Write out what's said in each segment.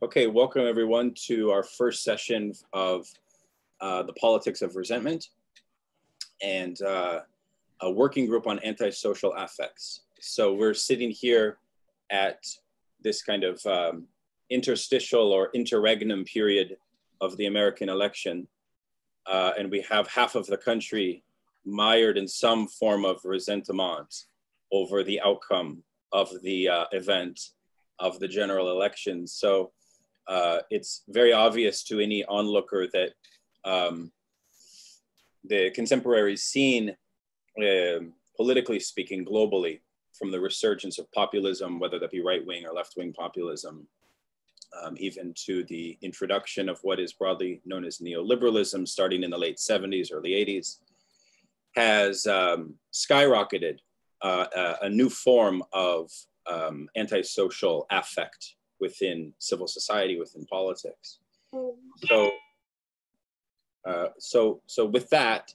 Okay, welcome everyone to our first session of uh, the politics of resentment and uh, a working group on antisocial affects. So we're sitting here at this kind of um, interstitial or interregnum period of the American election. Uh, and we have half of the country mired in some form of resentment over the outcome of the uh, event of the general election. So uh, it's very obvious to any onlooker that um, the contemporary scene, uh, politically speaking, globally, from the resurgence of populism, whether that be right wing or left wing populism, um, even to the introduction of what is broadly known as neoliberalism starting in the late 70s, early 80s, has um, skyrocketed uh, a, a, new form of um, antisocial affect within civil society, within politics. So, uh, so, so with that,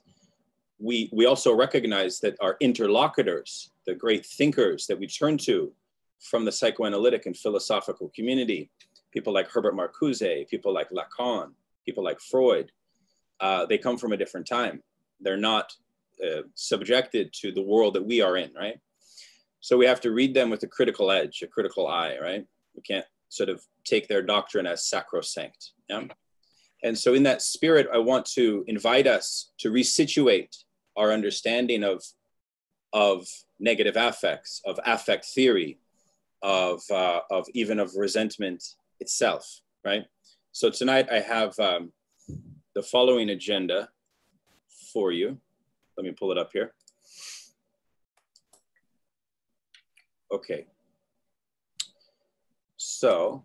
we, we also recognize that our interlocutors, the great thinkers that we turn to from the psychoanalytic and philosophical community, people like Herbert Marcuse, people like Lacan, people like Freud, uh, they come from a different time. They're not uh, subjected to the world that we are in, right? So we have to read them with a critical edge, a critical eye, right? We can't sort of take their doctrine as sacrosanct. Yeah? And so, in that spirit, I want to invite us to resituate our understanding of, of negative affects, of affect theory, of, uh, of even of resentment itself, right? So, tonight I have um, the following agenda for you. Let me pull it up here. Okay, so,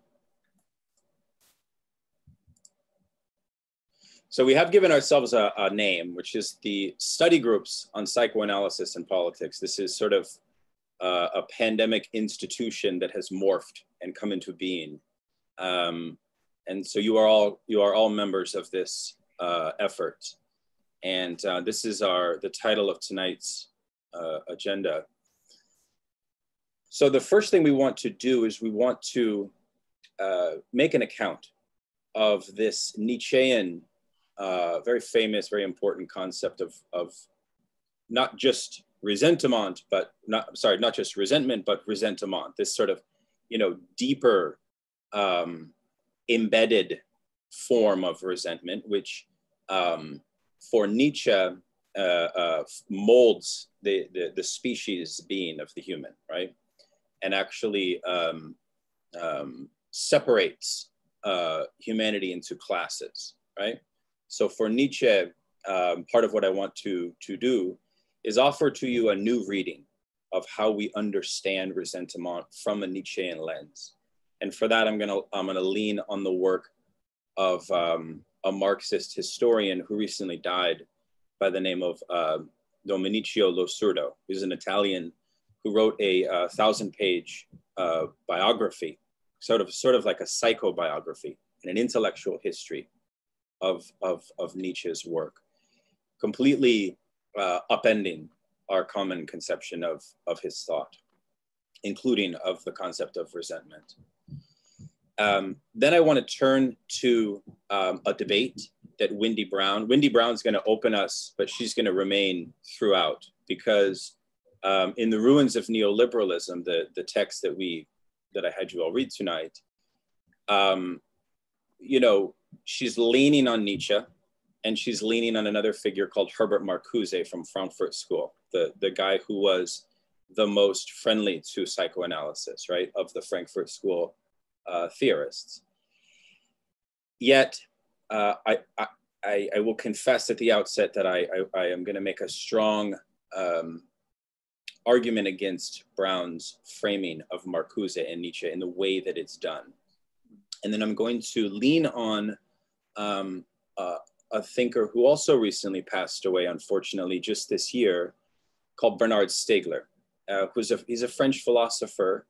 so we have given ourselves a, a, name, which is the study groups on psychoanalysis and politics. This is sort of uh, a pandemic institution that has morphed and come into being. Um, and so you are all you are all members of this uh, effort. And uh, this is our the title of tonight's uh, agenda. So the first thing we want to do is we want to uh, make an account of this Nietzschean, uh, very famous, very important concept of, of not just resentment, but not, sorry, not just resentment, but resentment, this sort of, you know, deeper um, embedded form of resentment, which um, for Nietzsche uh, uh, molds the, the, the species being of the human, right? And actually um, um, separates uh, humanity into classes, right? So for Nietzsche, um, part of what I want to, to do is offer to you a new reading of how we understand resentment from a Nietzschean lens. And for that, I'm gonna, I'm gonna lean on the work of um, a Marxist historian who recently died by the name of uh, Domenico Losurdo, who's an Italian who wrote a uh, thousand page uh, biography, sort of, sort of like a psychobiography and an intellectual history of, of, of Nietzsche's work, completely uh, upending our common conception of, of his thought, including of the concept of resentment. Um, then I want to turn to um, a debate that Wendy Brown, Wendy Brown's going to open us, but she's going to remain throughout because um, in the ruins of neoliberalism, the, the text that we that I had you all read tonight, um, you know, she's leaning on Nietzsche and she's leaning on another figure called Herbert Marcuse from Frankfurt School, the, the guy who was the most friendly to psychoanalysis, right, of the Frankfurt School uh, theorists. Yet, uh, I, I, I, will confess at the outset that I, I, I am going to make a strong um, argument against Brown's framing of Marcuse and Nietzsche in the way that it's done. And then I'm going to lean on um, uh, a thinker who also recently passed away, unfortunately, just this year, called Bernard Stiegler, uh, who's a, he's a French philosopher,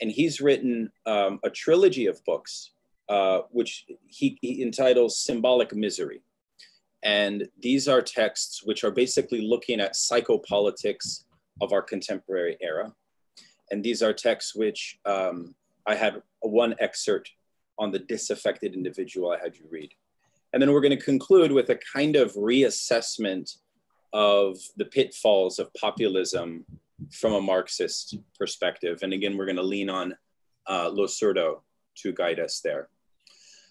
and he's written um, a trilogy of books, uh, which he, he entitles Symbolic Misery. And these are texts which are basically looking at psychopolitics of our contemporary era. And these are texts which um, I had one excerpt on the disaffected individual I had you read. And then we're going to conclude with a kind of reassessment of the pitfalls of populism from a Marxist perspective. And again, we're going to lean on uh, Losurdo to guide us there.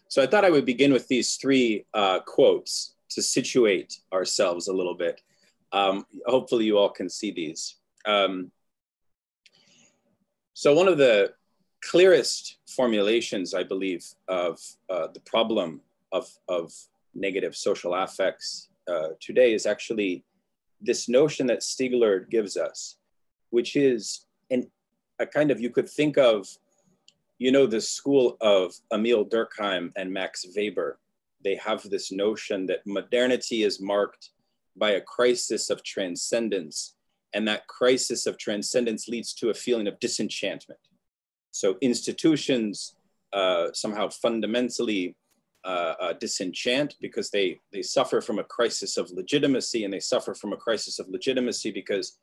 So I thought I would begin with these three uh, quotes to situate ourselves a little bit. Um, hopefully, you all can see these. Um, so, one of the clearest formulations, I believe, of uh, the problem of, of negative social affects uh, today is actually this notion that Stiegler gives us, which is an, a kind of, you could think of, you know, the school of Emil Durkheim and Max Weber. They have this notion that modernity is marked by a crisis of transcendence, and that crisis of transcendence leads to a feeling of disenchantment. So institutions uh, somehow fundamentally uh, uh, disenchant because they, they suffer from a crisis of legitimacy and they suffer from a crisis of legitimacy because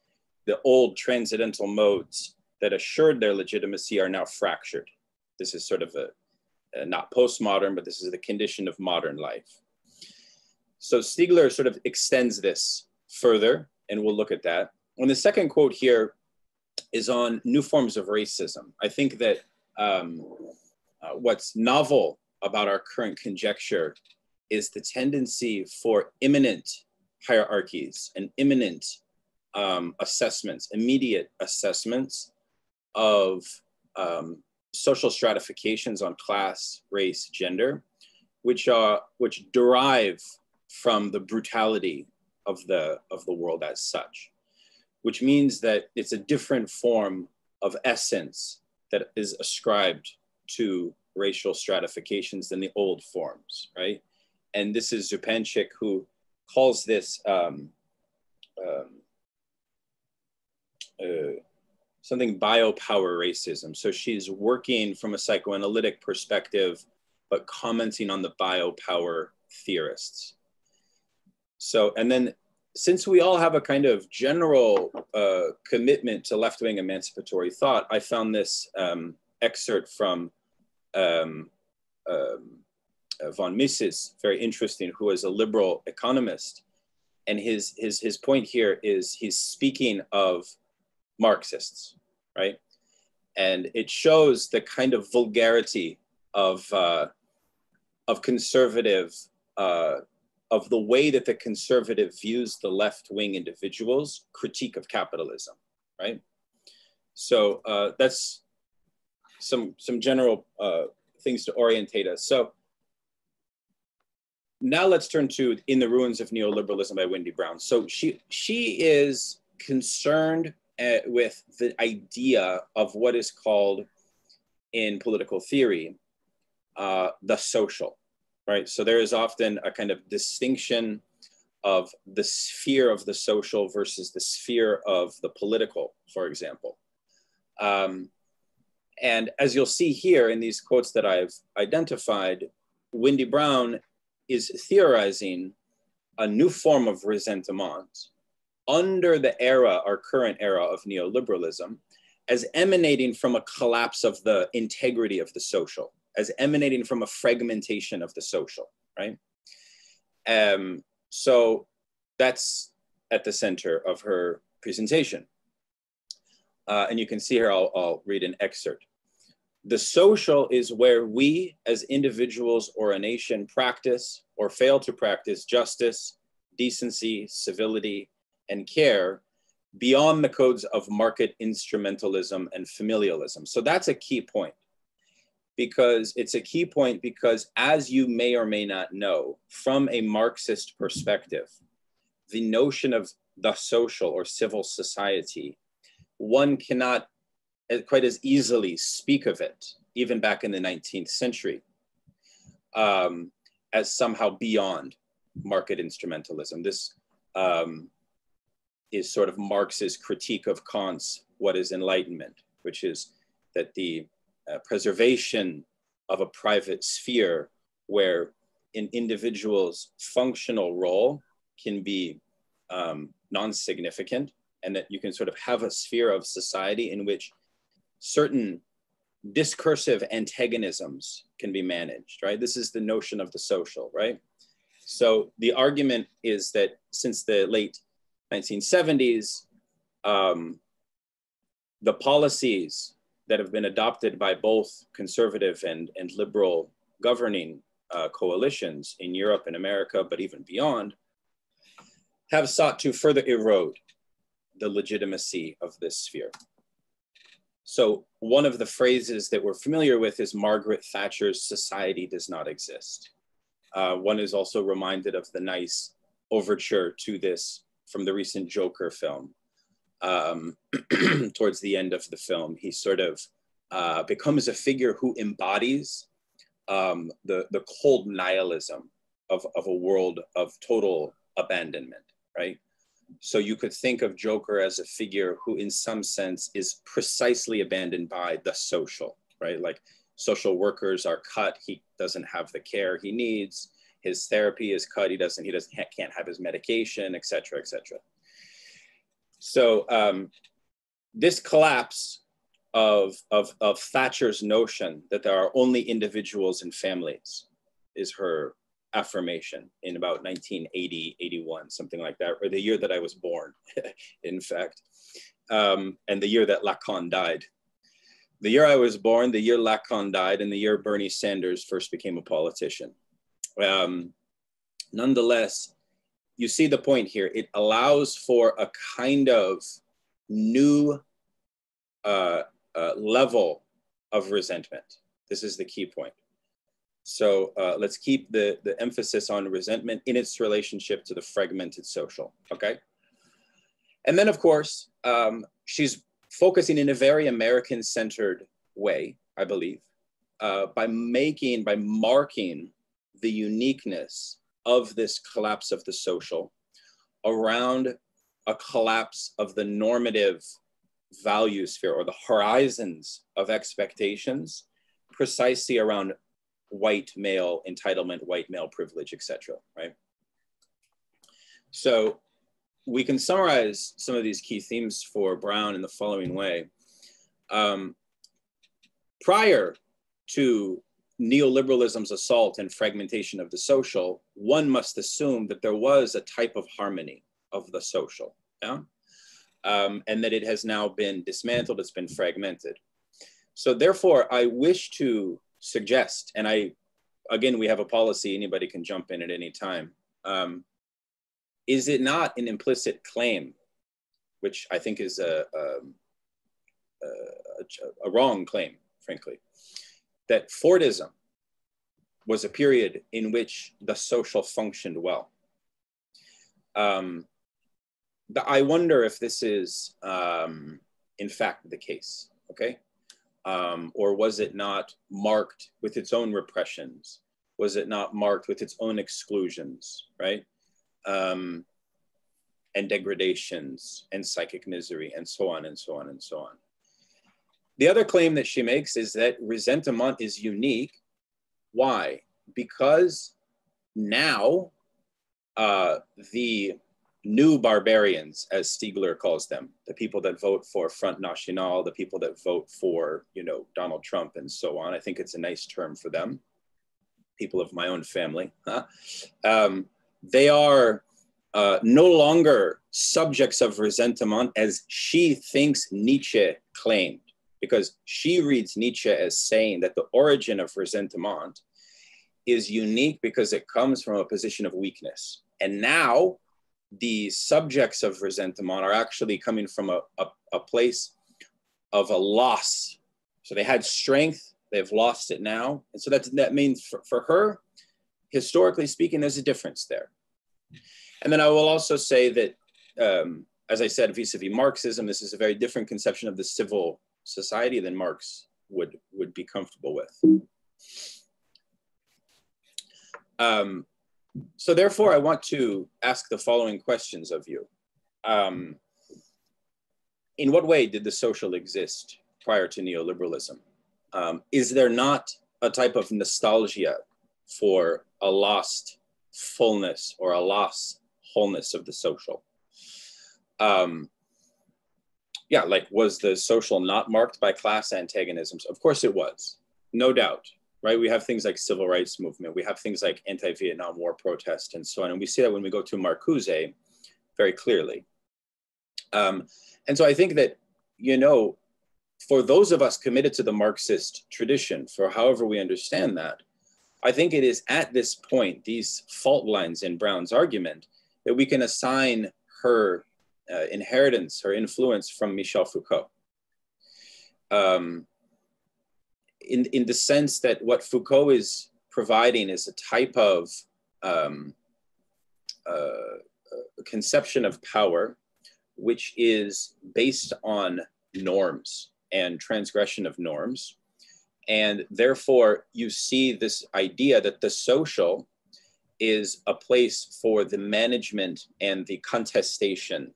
the old transcendental modes that assured their legitimacy are now fractured. This is sort of a, a not postmodern, but this is the condition of modern life. So Stiegler sort of extends this further, and we'll look at that. And the second quote here is on new forms of racism. I think that um, uh, what's novel about our current conjecture is the tendency for imminent hierarchies and imminent um, assessments, immediate assessments of um, social stratifications on class, race, gender, which are which derive from the brutality of the of the world as such, which means that it's a different form of essence that is ascribed to racial stratifications than the old forms, right? And this is Zupančič who calls this um, um, uh, something biopower racism. So she's working from a psychoanalytic perspective, but commenting on the biopower theorists. So, and then since we all have a kind of general uh, commitment to left wing emancipatory thought, I found this um, excerpt from um, um, uh, von Mises, very interesting, who is a liberal economist. And his, his, his point here is he's speaking of Marxists, right? And it shows the kind of vulgarity of, uh, of conservative, uh, of the way that the conservative views the left wing individuals' critique of capitalism, right? So uh, that's some some general uh, things to orientate us. So now let's turn to In the Ruins of Neoliberalism by Wendy Brown. So she she is concerned uh, with the idea of what is called in political theory uh, the social, right? So there is often a kind of distinction of the sphere of the social versus the sphere of the political, for example. Um, and as you'll see here in these quotes that I've identified, Wendy Brown is theorizing a new form of resentment under the era, our current era of neoliberalism, as emanating from a collapse of the integrity of the social, as emanating from a fragmentation of the social, right? Um, so that's at the center of her presentation. Uh, and you can see here, I'll, I'll read an excerpt. The social is where we as individuals or a nation practice or fail to practice justice, decency, civility, and care beyond the codes of market instrumentalism and familialism. So that's a key point because it's a key point because as you may or may not know from a Marxist perspective, the notion of the social or civil society one cannot quite as easily speak of it, even back in the 19th century, um, as somehow beyond market instrumentalism. This um, is sort of Marx's critique of Kant's what is enlightenment, which is that the uh, preservation of a private sphere where an individual's functional role can be um, non-significant and that you can sort of have a sphere of society in which certain discursive antagonisms can be managed, right? This is the notion of the social, right? So the argument is that since the late 1970s, um, the policies that have been adopted by both conservative and, and liberal governing uh, coalitions in Europe and America, but even beyond, have sought to further erode the legitimacy of this sphere. So one of the phrases that we're familiar with is Margaret Thatcher's society does not exist. Uh, one is also reminded of the nice overture to this from the recent Joker film. Um, towards the end of the film, he sort of uh, becomes a figure who embodies um, the, the cold nihilism of, of a world of total abandonment, right? So you could think of Joker as a figure who, in some sense, is precisely abandoned by the social, right? Like social workers are cut. He doesn't have the care he needs. His therapy is cut. He doesn't. He doesn't. Can't have his medication, et cetera, et cetera. So um, this collapse of, of, of Thatcher's notion that there are only individuals and families is her affirmation in about 1980, 81, something like that, or the year that I was born, in fact, um, and the year that Lacan died. The year I was born, the year Lacan died, and the year Bernie Sanders first became a politician. Um, nonetheless, you see the point here. It allows for a kind of new uh, uh, level of resentment. This is the key point. So uh, let's keep the, the emphasis on resentment in its relationship to the fragmented social, okay? And then of course, um, she's focusing in a very American-centered way, I believe, uh, by making, by marking the uniqueness of this collapse of the social around a collapse of the normative value sphere or the horizons of expectations precisely around white male entitlement, white male privilege, etc. right? So we can summarize some of these key themes for Brown in the following way. Um, prior to neoliberalism's assault and fragmentation of the social, one must assume that there was a type of harmony of the social. Yeah? um, and that it has now been dismantled, it's been fragmented. So therefore, I wish to suggest, and I, again, we have a policy, anybody can jump in at any time. Um, is it not an implicit claim, which I think is a, um, a, a, a wrong claim, frankly, that Fordism was a period in which the social functioned well. Um, I wonder if this is um, in fact the case, okay? Um, or was it not marked with its own repressions? Was it not marked with its own exclusions, right? Um, and degradations and psychic misery and so on and so on and so on. The other claim that she makes is that resentment is unique. Why? Because now uh, the new barbarians, as Stiegler calls them, the people that vote for Front National, the people that vote for, you know, Donald Trump and so on. I think it's a nice term for them. People of my own family. Huh? Um, they are uh, no longer subjects of resentment as she thinks Nietzsche claimed, because she reads Nietzsche as saying that the origin of resentment is unique because it comes from a position of weakness. And now the subjects of resentment are actually coming from a, a, a place of a loss. So they had strength, they've lost it now. And so that, that means for, for her, historically speaking, there's a difference there. And then I will also say that, um, as I said, vis-a-vis Marxism, this is a very different conception of the civil society than Marx would, would be comfortable with. Um, so therefore, I want to ask the following questions of you. Um, in what way did the social exist prior to neoliberalism? Um, is there not a type of nostalgia for a lost fullness or a lost wholeness of the social? Um, yeah, like was the social not marked by class antagonisms? Of course it was, no doubt, right? We have things like civil rights movement, we have things like anti-Vietnam War protest and so on. And we see that when we go to Marcuse very clearly. Um, and so I think that, you know, for those of us committed to the Marxist tradition, for however we understand that, I think it is at this point, these fault lines in Brown's argument, that we can assign her uh, inheritance, or influence from Michel Foucault. Um, in, in the sense that what Foucault is providing is a type of um, uh, conception of power which is based on norms and transgression of norms. And therefore, you see this idea that the social is a place for the management and the contestation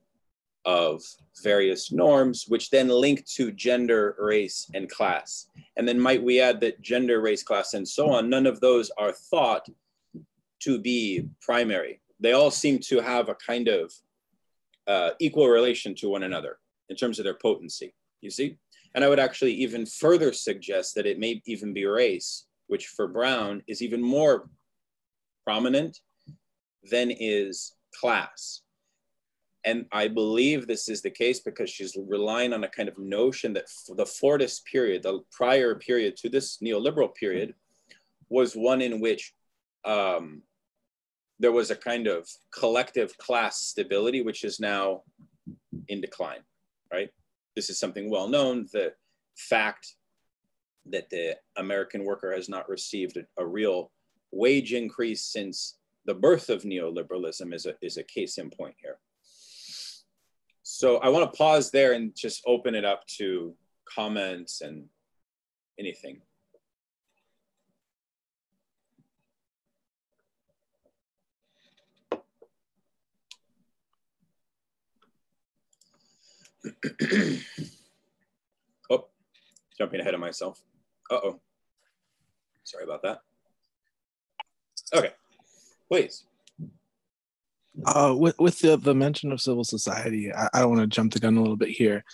of various norms, which then link to gender, race, and class. And then might we add that gender, race, class, and so on, none of those are thought to be primary. They all seem to have a kind of uh, equal relation to one another in terms of their potency, you see? And I would actually even further suggest that it may even be race, which for Brown is even more prominent than is class. And I believe this is the case because she's relying on a kind of notion that the Fordist period, the prior period to this neoliberal period, was one in which um, there was a kind of collective class stability, which is now in decline, right? This is something well known. The fact that the American worker has not received a, a real wage increase since the birth of neoliberalism is a, is a case in point here. So I want to pause there and just open it up to comments and anything. oh, jumping ahead of myself. Uh-oh. Sorry about that. Okay, please. Uh, with with the, the mention of civil society, I, I don't want to jump the gun a little bit here,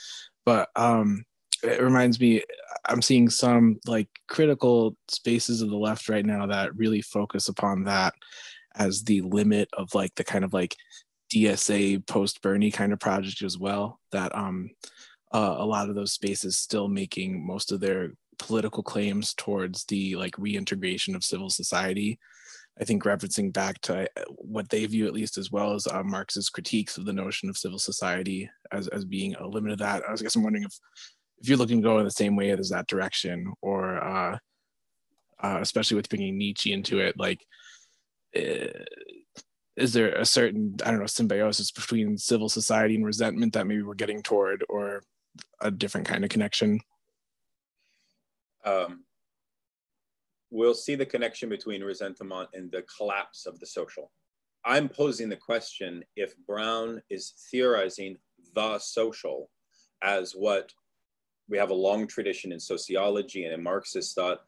but um, it reminds me I'm seeing some like critical spaces of the left right now that really focus upon that as the limit of like the kind of like DSA post Bernie kind of project as well. That um, uh, a lot of those spaces still making most of their political claims towards the like reintegration of civil society I think referencing back to uh, what they view at least as well as uh, Marx's critiques of the notion of civil society as, as being a limit of that. I was guess I'm wondering if if you're looking to go in the same way as that direction, or uh, uh, especially with bringing Nietzsche into it, like uh, is there a certain I don't know symbiosis between civil society and resentment that maybe we're getting toward, or a different kind of connection? Um, we'll see the connection between resentment and the collapse of the social. I'm posing the question if Brown is theorizing the social as what we have a long tradition in sociology and in Marxist thought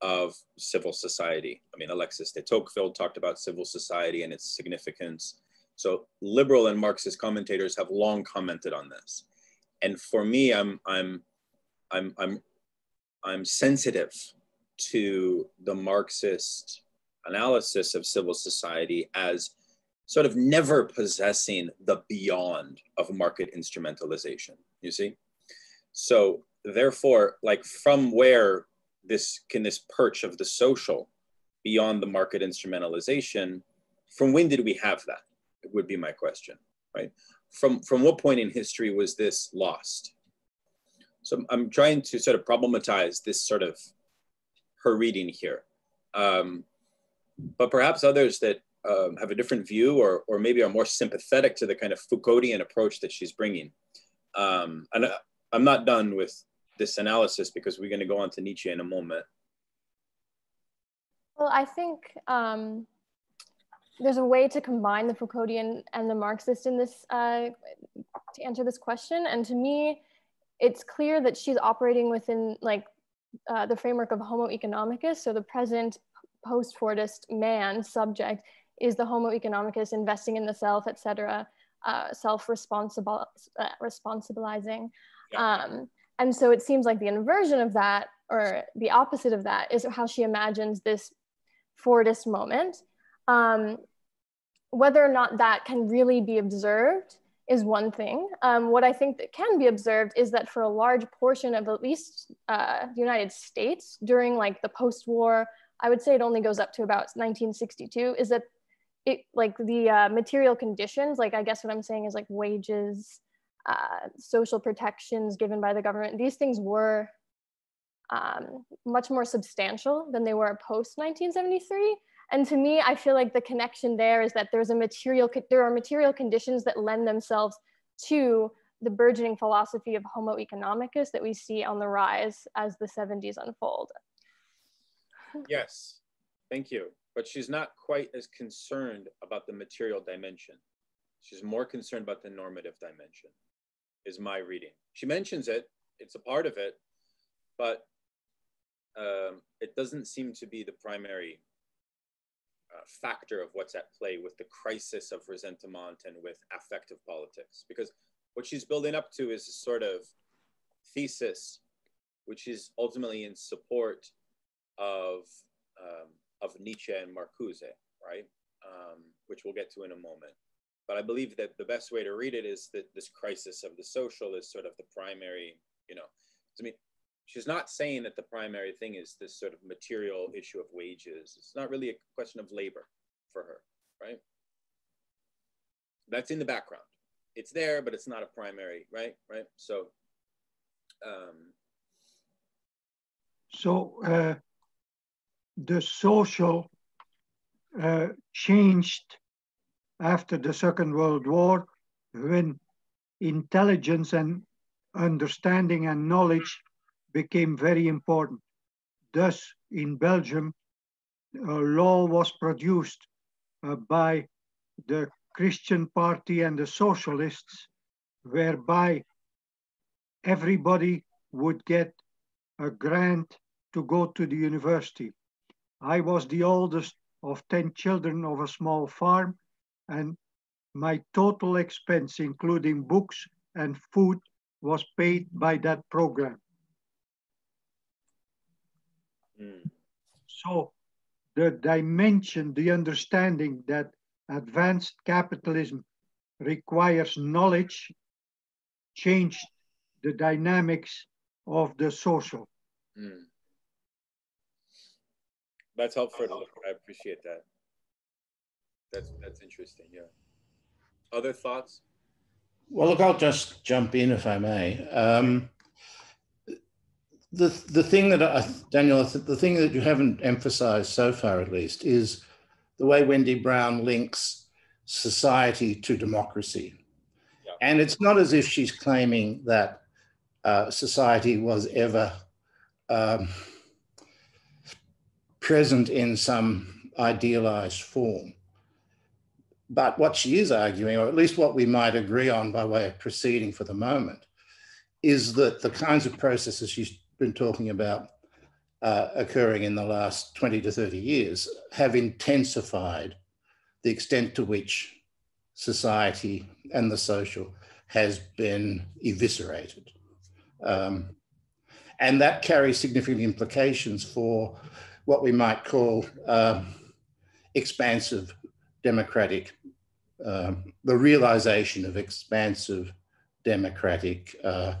of civil society. I mean, Alexis de Tocqueville talked about civil society and its significance. So liberal and Marxist commentators have long commented on this. And for me, I'm, I'm, I'm, I'm, I'm sensitive to the Marxist analysis of civil society as sort of never possessing the beyond of market instrumentalization, you see? So therefore, like from where this can this perch of the social beyond the market instrumentalization, from when did we have that? It would be my question, right? From, from what point in history was this lost? So I'm trying to sort of problematize this sort of her reading here. Um, but perhaps others that um, have a different view or, or maybe are more sympathetic to the kind of Foucauldian approach that she's bringing. Um, and uh, I'm not done with this analysis because we're going to go on to Nietzsche in a moment. Well, I think um, there's a way to combine the Foucauldian and the Marxist in this uh, to answer this question. And to me, it's clear that she's operating within like uh, the framework of Homo economicus. So the present post-Fordist man subject is the Homo economicus investing in the self, etc., uh, self-responsible, uh, responsibilizing. Yeah. Um, and so it seems like the inversion of that, or the opposite of that, is how she imagines this Fordist moment. Um, whether or not that can really be observed is one thing. Um, what I think that can be observed is that for a large portion of at least uh, the United States during like the post-war, I would say it only goes up to about 1962, is that it like the uh, material conditions, like I guess what I'm saying is like wages, uh, social protections given by the government, these things were um, much more substantial than they were post 1973. And to me, I feel like the connection there is that there's a material, there are material conditions that lend themselves to the burgeoning philosophy of Homo economicus that we see on the rise as the 70s unfold. Yes, thank you. But she's not quite as concerned about the material dimension. She's more concerned about the normative dimension, is my reading. She mentions it, it's a part of it, but um, it doesn't seem to be the primary uh, factor of what's at play with the crisis of resentment and with affective politics. Because what she's building up to is a sort of thesis, which is ultimately in support of, um, of Nietzsche and Marcuse, right? Um, which we'll get to in a moment. But I believe that the best way to read it is that this crisis of the social is sort of the primary, you know, I mean, she's not saying that the primary thing is this sort of material issue of wages. It's not really a question of labor for her, right? That's in the background. It's there, but it's not a primary, right? Right. So, um, so uh, the social uh, changed after the Second World War when intelligence and understanding and knowledge became very important. Thus, in Belgium, a law was produced uh, by the Christian Party and the Socialists, whereby everybody would get a grant to go to the university. I was the oldest of 10 children of a small farm, and my total expense, including books and food, was paid by that program. Mm. So the dimension, the understanding that advanced capitalism requires knowledge changed the dynamics of the social. Mm. That's helpful. I appreciate that. That's that's interesting. Yeah. Other thoughts? Well, look, I'll just jump in if I may. Um, the the thing that I, Daniel, the thing that you haven't emphasized so far, at least, is the way Wendy Brown links society to democracy. Yeah. And it's not as if she's claiming that uh, society was ever um, present in some idealized form. But what she is arguing, or at least what we might agree on by way of proceeding for the moment, is that the kinds of processes she's been talking about uh, occurring in the last 20 to 30 years have intensified the extent to which society and the social has been eviscerated. Um, and that carries significant implications for what we might call uh, expansive democratic, um, the realization of expansive democratic uh,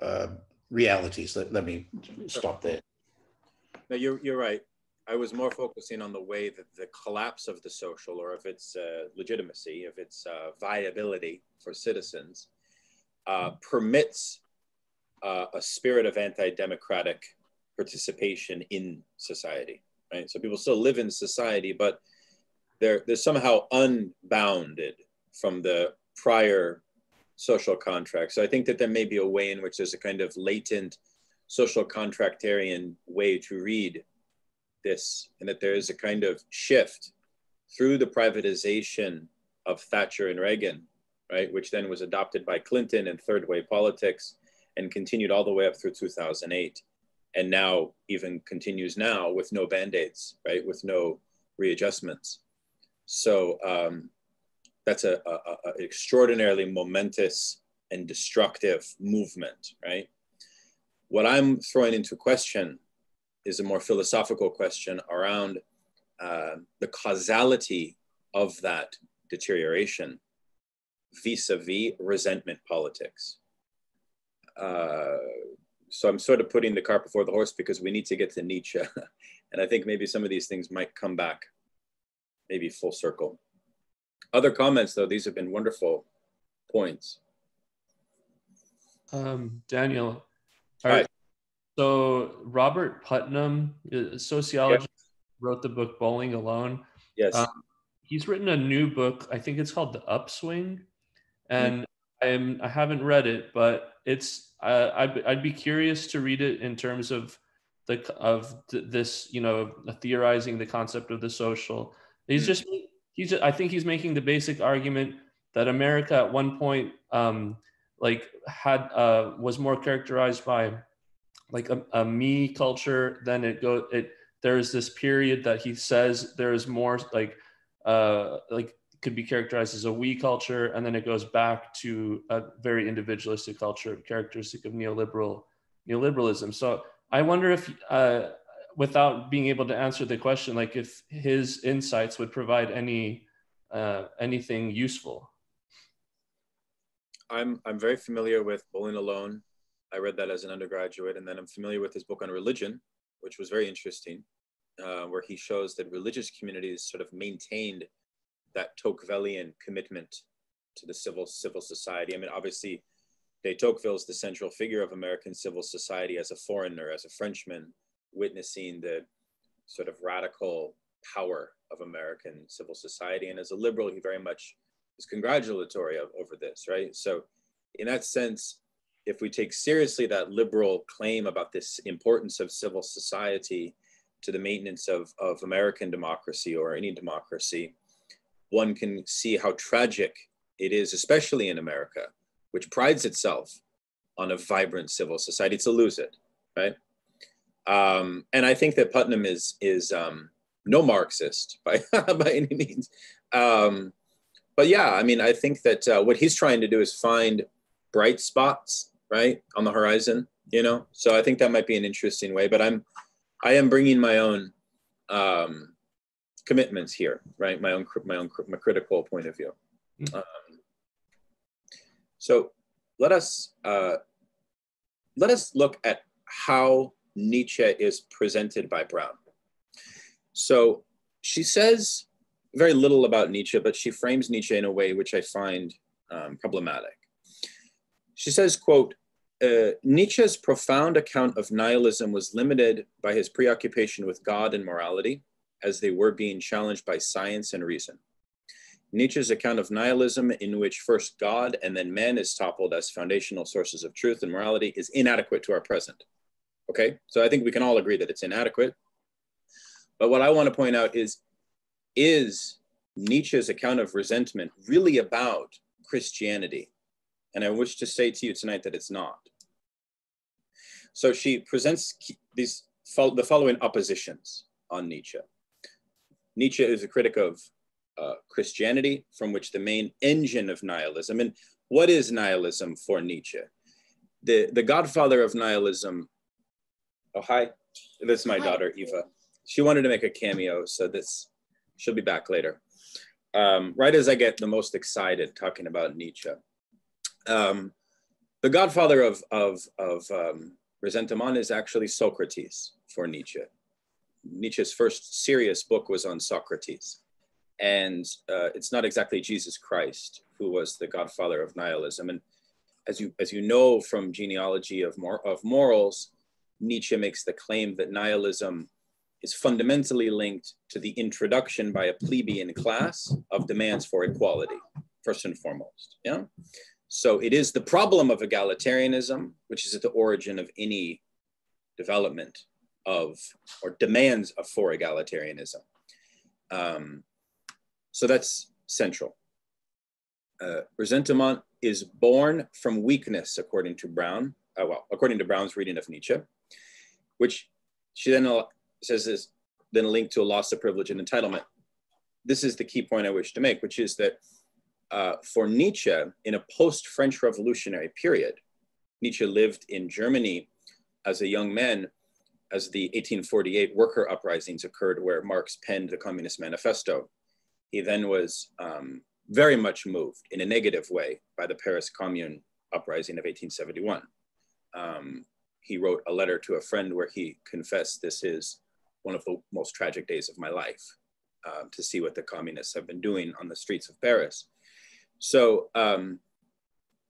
uh, realities. Let, let me stop there. No, you're, you're right. I was more focusing on the way that the collapse of the social or of its uh, legitimacy, of its uh, viability for citizens, uh, permits uh, a spirit of anti-democratic participation in society, right? So people still live in society, but they're, they're somehow unbounded from the prior social contract. So I think that there may be a way in which there's a kind of latent social contractarian way to read this, and that there is a kind of shift through the privatization of Thatcher and Reagan, right, which then was adopted by Clinton and third way politics and continued all the way up through 2008 and now even continues now with no band-aids right with no readjustments so um, that's a, a, a extraordinarily momentous and destructive movement, right? What I'm throwing into question is a more philosophical question around uh, the causality of that deterioration vis-a-vis resentment politics. Uh, so I'm sort of putting the cart before the horse because we need to get to Nietzsche. and I think maybe some of these things might come back, maybe full circle. Other comments, though, these have been wonderful points. Um, Daniel, Hi. so Robert Putnam, sociologist, wrote the book Bowling Alone. Yes. Um, he's written a new book. I think it's called The Upswing, and mm-hmm. I'm I haven't read it, but it's uh, I'd I'd be curious to read it in terms of the of this you know theorizing the concept of the social. He's mm-hmm. just he's I think he's making the basic argument that America at one point um, like had uh, was more characterized by like a, a me culture. Then it go it there's this period that he says there is more like uh, like could be characterized as a we culture, and then it goes back to a very individualistic culture, characteristic of neoliberal neoliberalism. So I wonder if, uh, without being able to answer the question, like if his insights would provide any uh, anything useful. I'm I'm very familiar with Bowling Alone. I read that as an undergraduate, and then I'm familiar with his book on religion, which was very interesting, uh, where he shows that religious communities sort of maintained that Tocquevillian commitment to the civil civil society. I mean, obviously, de Tocqueville is the central figure of American civil society as a foreigner, as a Frenchman, witnessing the sort of radical power of American civil society. And as a liberal, he very much is congratulatory of, over this, right? So, in that sense, if we take seriously that liberal claim about this importance of civil society to the maintenance of, of American democracy or any democracy, one can see how tragic it is, especially in America, which prides itself on a vibrant civil society, to lose it, right? Um, and I think that Putnam is is um, no Marxist by by any means. Um, but yeah, I mean, I think that uh, what he's trying to do is find bright spots, right, on the horizon. You know, so I think that might be an interesting way. But I'm, I am bringing my own um, commitments here, right? My own my own my critical point of view. Mm-hmm. Um, so let us uh, let us look at how Nietzsche is presented by Brown. So she says very little about Nietzsche, but she frames Nietzsche in a way which I find um, problematic. She says, quote, uh, Nietzsche's profound account of nihilism was limited by his preoccupation with God and morality, as they were being challenged by science and reason. Nietzsche's account of nihilism, in which first God and then man is toppled as foundational sources of truth and morality, is inadequate to our present. Okay, so I think we can all agree that it's inadequate. But what I want to point out is is Nietzsche's account of resentment really about Christianity? And I wish to say to you tonight that it's not. So she presents these the following oppositions on Nietzsche. Nietzsche is a critic of uh, Christianity, from which the main engine of nihilism. And what is nihilism for Nietzsche? The, the godfather of nihilism. Oh, hi. This is my hi. daughter, Eva. She wanted to make a cameo, so this she'll be back later. Um, right as I get the most excited talking about Nietzsche. Um, the godfather of, of, of um, resentment is actually Socrates for Nietzsche. Nietzsche's first serious book was on Socrates. And uh, it's not exactly Jesus Christ who was the godfather of nihilism. And as you, as you know from genealogy of, mor- of morals, Nietzsche makes the claim that nihilism is fundamentally linked to the introduction by a plebeian class of demands for equality, first and foremost. Yeah. So it is the problem of egalitarianism, which is at the origin of any development of or demands of for egalitarianism. Um, so that's central. Uh, resentment is born from weakness, according to Brown. Uh, well, according to Brown's reading of Nietzsche, which she then says is then linked to a loss of privilege and entitlement. This is the key point I wish to make, which is that uh, for Nietzsche, in a post-French revolutionary period, Nietzsche lived in Germany as a young man as the 1848 worker uprisings occurred where Marx penned the Communist Manifesto. He then was um, very much moved in a negative way by the Paris Commune uprising of 1871. Um, he wrote a letter to a friend where he confessed this is one of the most tragic days of my life uh, to see what the communists have been doing on the streets of Paris. So um,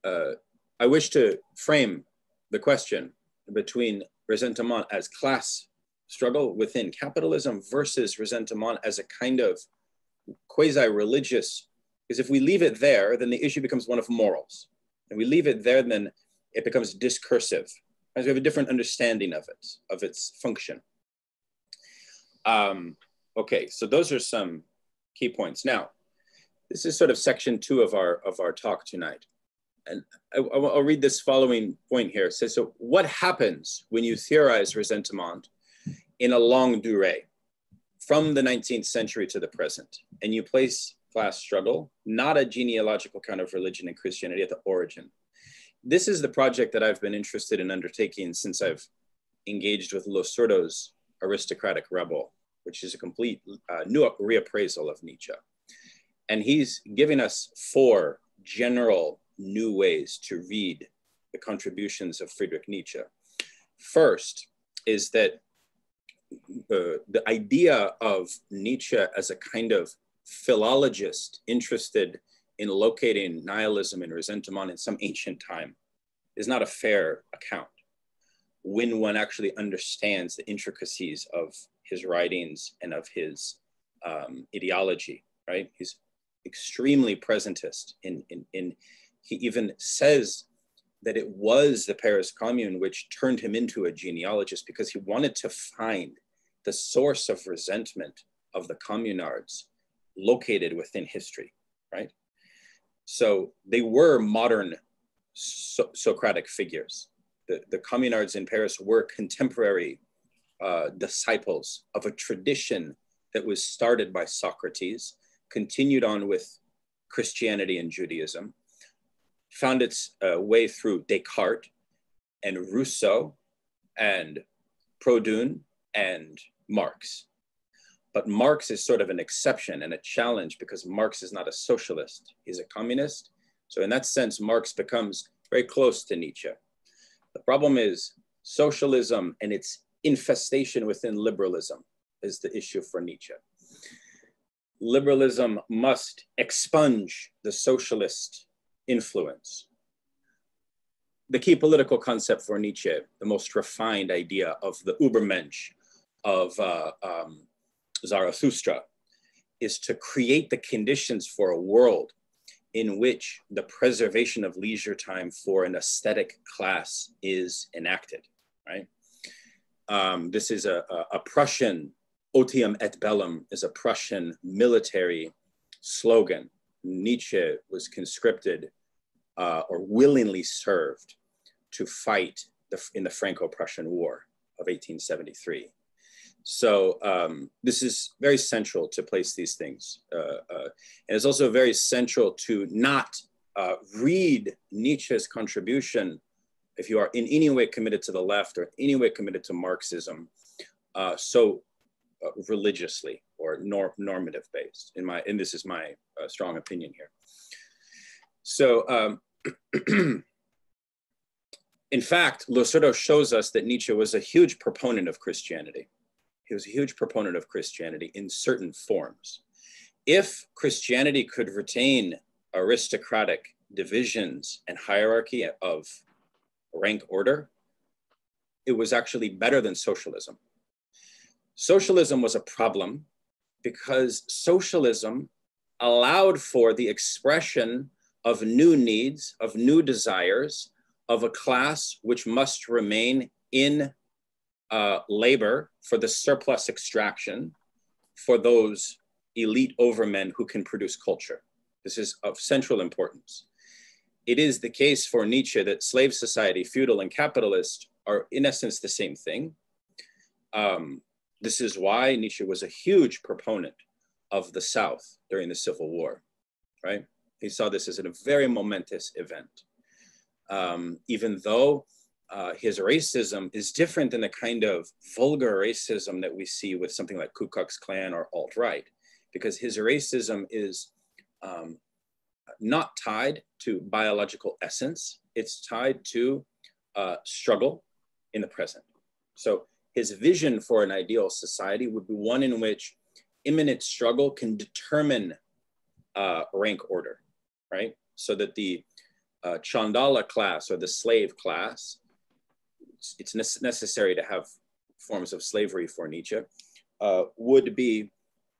uh, I wish to frame the question between resentment as class struggle within capitalism versus resentment as a kind of quasi-religious, because if we leave it there, then the issue becomes one of morals. And we leave it there, then it becomes discursive. As we have a different understanding of it, of its function. Um, okay, so those are some key points. Now, this is sort of section two of our of our talk tonight. And I, will read this following point here. It says, so what happens when you theorize resentment in a longue durée from the 19th century to the present, and you place class struggle, not a genealogical kind of religion and Christianity at the origin. This is the project that I've been interested in undertaking since I've engaged with Losurdo's aristocratic rebel, which is a complete uh, new reappraisal of Nietzsche. And he's giving us four general new ways to read the contributions of Friedrich Nietzsche. First is that uh, the idea of Nietzsche as a kind of philologist interested in locating nihilism and resentment in some ancient time is not a fair account when one actually understands the intricacies of his writings and of his um, ideology, right? He's extremely presentist in, in, in he even says that it was the Paris Commune which turned him into a genealogist because he wanted to find the source of resentment of the communards located within history, right? So they were modern so Socratic figures. The, the communards in Paris were contemporary uh, disciples of a tradition that was started by Socrates, continued on with Christianity and Judaism, found its uh, way through Descartes and Rousseau and Proudhon and Marx. But Marx is sort of an exception and a challenge because Marx is not a socialist, he's a communist. So, in that sense, Marx becomes very close to Nietzsche. The problem is socialism and its infestation within liberalism is the issue for Nietzsche. Liberalism must expunge the socialist influence. The key political concept for Nietzsche, the most refined idea of the Übermensch of uh, um, Zarathustra, is to create the conditions for a world in which the preservation of leisure time for an aesthetic class is enacted, right? Um, this is a, a, a Prussian, otium et bellum is a Prussian military slogan Nietzsche was conscripted uh, or willingly served to fight the, in the Franco-Prussian War of 1873. So um, this is very central to place these things. Uh, uh, and it's also very central to not uh, read Nietzsche's contribution if you are in any way committed to the left or any way committed to Marxism uh, so uh, religiously or nor normative based in my and this is my uh, strong opinion here so um, in fact Losurdo shows us that Nietzsche was a huge proponent of Christianity he was a huge proponent of Christianity in certain forms. If Christianity could retain aristocratic divisions and hierarchy of rank order it was actually better than socialism. Socialism was a problem because socialism allowed for the expression of new needs, of new desires, of a class which must remain in uh, labor for the surplus extraction for those elite overmen who can produce culture. This is of central importance. It is the case for Nietzsche that slave society, feudal, and capitalist are in essence the same thing. Um, this is why Nietzsche was a huge proponent of the South during the Civil War, right? He saw this as a very momentous event. Um, even though uh, his racism is different than the kind of vulgar racism that we see with something like Ku Klux Klan or alt right, because his racism is um, not tied to biological essence, it's tied to uh, struggle in the present. So his vision for an ideal society would be one in which imminent struggle can determine uh, rank order, right? So that the uh, Chandala class or the slave class, it's, necessary to have forms of slavery for Nietzsche, uh, would be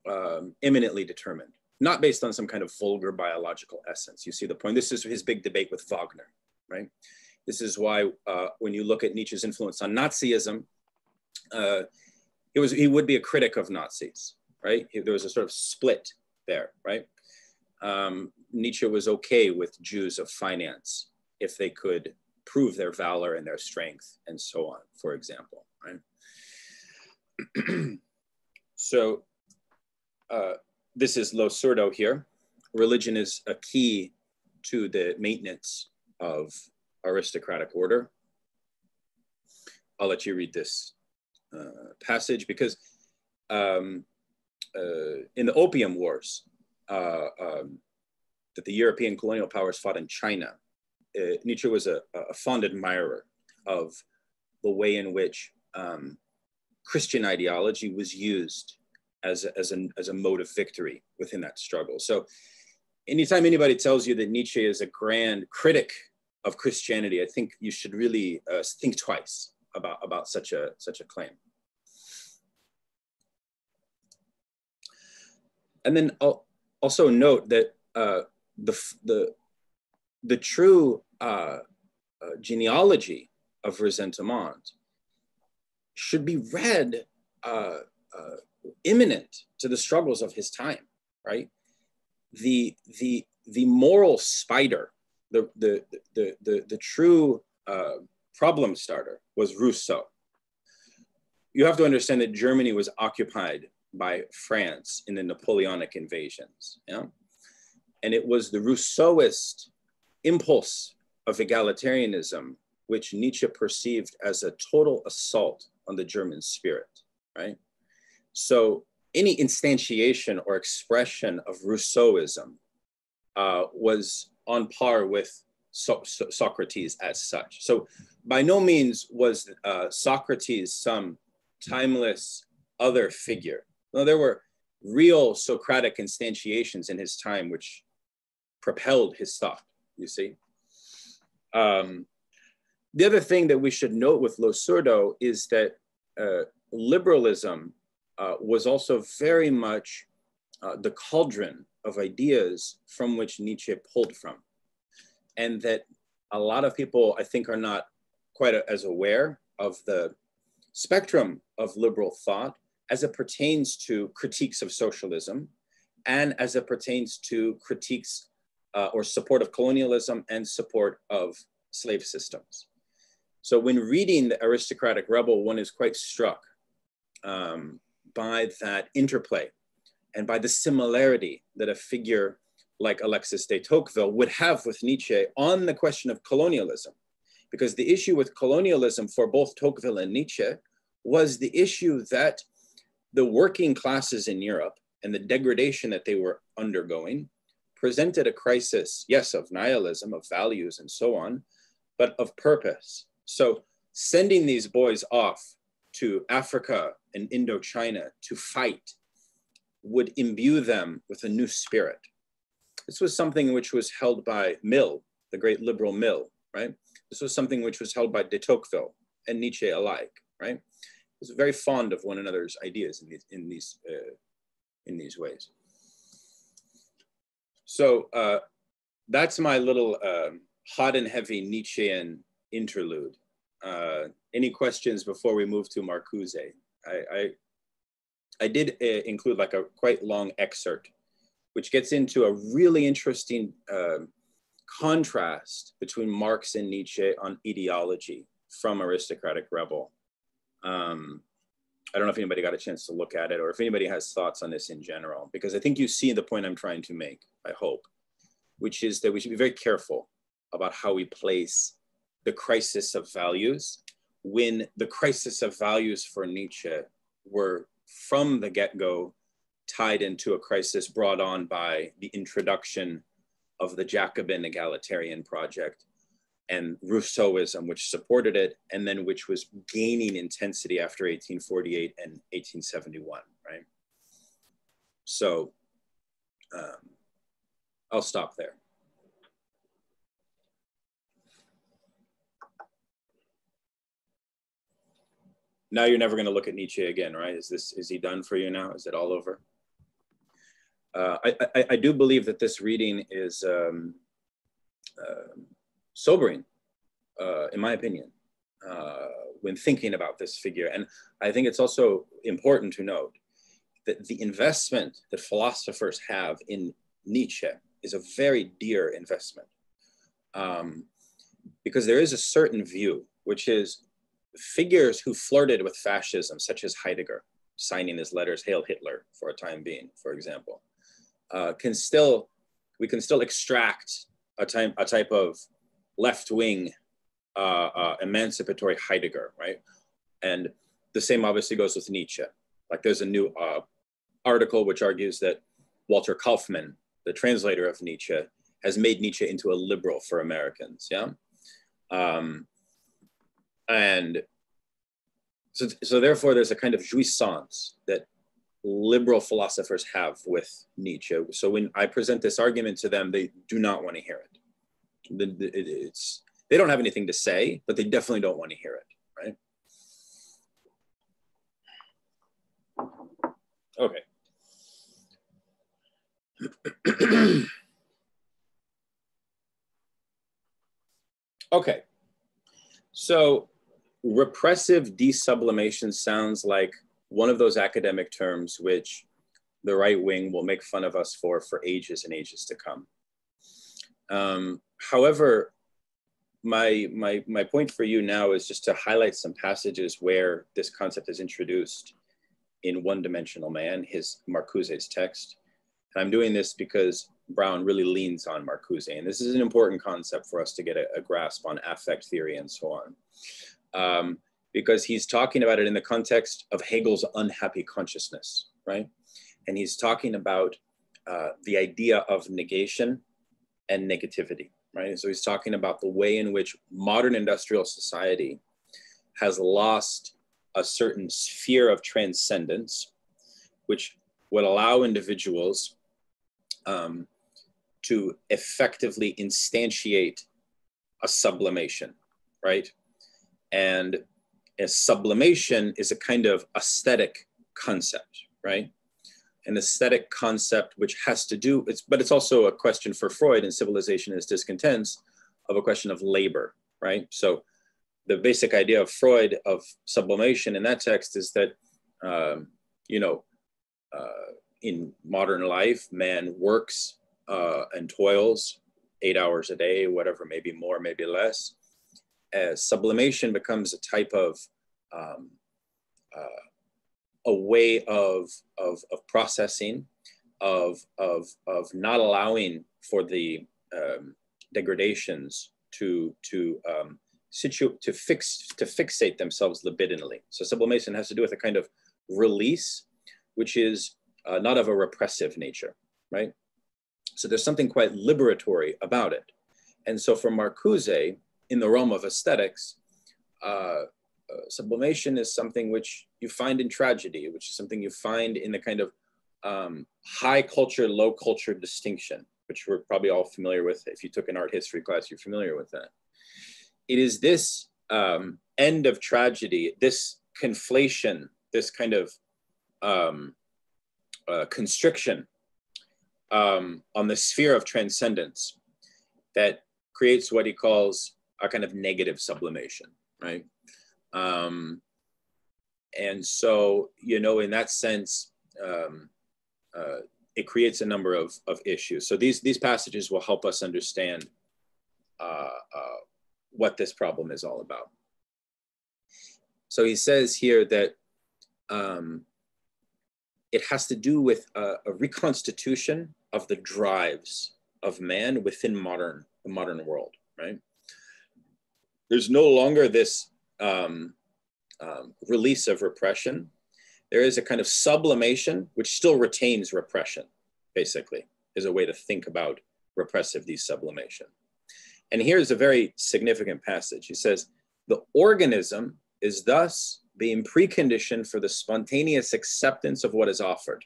um, imminently determined, not based on some kind of vulgar biological essence. You see the point? This is his big debate with Wagner, right? This is why uh, when you look at Nietzsche's influence on Nazism, uh, he was he would be a critic of Nazis, right? He, there was a sort of split there, right? Um, Nietzsche was okay with Jews of finance if they could prove their valor and their strength and so on, for example, right? so uh, this is Losurdo here. Religion is a key to the maintenance of aristocratic order. I'll let you read this uh, passage because um, uh, in the Opium Wars uh, um, that the European colonial powers fought in China, uh, Nietzsche was a, a, fond admirer of the way in which um, Christian ideology was used as a, as, as a mode of victory within that struggle. So anytime anybody tells you that Nietzsche is a grand critic of Christianity, I think you should really uh, think twice about, about such, a, such a claim. And then I'll also note that uh, the, the, the true uh, uh genealogy of resentment should be read uh, uh, imminent to the struggles of his time, right? The, the, the moral spider the, the, the, the, the true uh, problem starter was Rousseau. You have to understand that Germany was occupied by France in the Napoleonic invasions. Yeah? And it was the Rousseauist impulse of egalitarianism which Nietzsche perceived as a total assault on the German spirit, right? So any instantiation or expression of Rousseauism uh, was on par with so- so Socrates as such. So by no means was uh, Socrates some timeless other figure. No, there were real Socratic instantiations in his time which propelled his thought, you see. Um, the other thing that we should note with Losurdo is that uh, liberalism uh, was also very much uh, the cauldron of ideas from which Nietzsche pulled from. And that a lot of people, I think, are not quite as aware of the spectrum of liberal thought as it pertains to critiques of socialism and as it pertains to critiques uh, or support of colonialism and support of slave systems. So when reading The Aristocratic Rebel, one is quite struck um, by that interplay and by the similarity that a figure like Alexis de Tocqueville would have with Nietzsche on the question of colonialism. Because the issue with colonialism for both Tocqueville and Nietzsche was the issue that the working classes in Europe and the degradation that they were undergoing presented a crisis, yes, of nihilism, of values, and so on, but of purpose. So sending these boys off to Africa and Indochina to fight would imbue them with a new spirit. This was something which was held by Mill, the great liberal Mill, right? This was something which was held by de Tocqueville and Nietzsche alike, right? He was very fond of one another's ideas in these, in these, uh, in these ways. So uh, that's my little uh, hot and heavy Nietzschean interlude. Uh, any questions before we move to Marcuse? I, I, I did uh, include like a quite long excerpt, which gets into a really interesting uh, contrast between Marx and Nietzsche on ideology from Aristocratic Rebel. Um, I don't know if anybody got a chance to look at it or if anybody has thoughts on this in general, because I think you see the point I'm trying to make, I hope. which is that we should be very careful about how we place the crisis of values when the crisis of values for Nietzsche were from the get-go tied into a crisis brought on by the introduction of the Jacobin egalitarian project and Rousseauism, which supported it, and then which was gaining intensity after 1848 and 1871, right? So um, I'll stop there. Now you're never going to look at Nietzsche again, right? Is this is he done for you now? Is it all over? Uh, I, I, I do believe that this reading is um, sobering, uh, in my opinion, uh, when thinking about this figure. And I think it's also important to note that the investment that philosophers have in Nietzsche is a very dear investment. Um, because there is a certain view, which is figures who flirted with fascism, such as Heidegger, signing his letters Hail Hitler for a time being, for example, uh, can still, we can still extract a type, a type of left-wing uh, uh, emancipatory Heidegger, right? And the same obviously goes with Nietzsche. Like there's a new uh, article which argues that Walter Kaufmann, the translator of Nietzsche, has made Nietzsche into a liberal for Americans, yeah? Um, and so, so therefore there's a kind of jouissance that liberal philosophers have with Nietzsche. So when I present this argument to them, they do not want to hear it. It's, they don't have anything to say, but they definitely don't want to hear it, right? Okay. okay. So repressive desublimation sounds like one of those academic terms which the right wing will make fun of us for for ages and ages to come. Um, however, my, my, my point for you now is just to highlight some passages where this concept is introduced in One Dimensional Man, his Marcuse's text. And I'm doing this because Brown really leans on Marcuse. And this is an important concept for us to get a, a grasp on affect theory and so on um, because he's talking about it in the context of Hegel's unhappy consciousness, right? And he's talking about uh, the idea of negation and negativity, right? So he's talking about the way in which modern industrial society has lost a certain sphere of transcendence, which would allow individuals um, to effectively instantiate a sublimation, right? And a sublimation is a kind of aesthetic concept, right? An aesthetic concept which has to do, it's, but it's also a question for Freud and Civilization is Discontents of a question of labor, right? So the basic idea of Freud of sublimation in that text is that, um, you know, uh, in modern life, man works uh, and toils eight hours a day, whatever, maybe more, maybe less as sublimation becomes a type of um, uh, a way of, of, of processing, of, of, of not allowing for the um, degradations to, to, um, situ- to, fix, to fixate themselves libidinally. So sublimation has to do with a kind of release, which is uh, not of a repressive nature, right? So there's something quite liberatory about it. And so for Marcuse, in the realm of aesthetics, uh, uh, sublimation is something which you find in tragedy, which is something you find in the kind of um, high culture, low culture distinction, which we're probably all familiar with. If you took an art history class, you're familiar with that. It is this um, end of tragedy, this conflation, this kind of um, uh, constriction um, on the sphere of transcendence that creates what he calls a kind of negative sublimation, right? Um, and so, you know, in that sense, um, uh, it creates a number of, of issues. So these, these passages will help us understand uh, uh, what this problem is all about. So he says here that um, it has to do with a, a reconstitution of the drives of man within modern the modern world, right? There's no longer this um, um, release of repression. There is a kind of sublimation, which still retains repression, basically, is a way to think about repressive desublimation. And here's a very significant passage. He says, the organism is thus being preconditioned for the spontaneous acceptance of what is offered,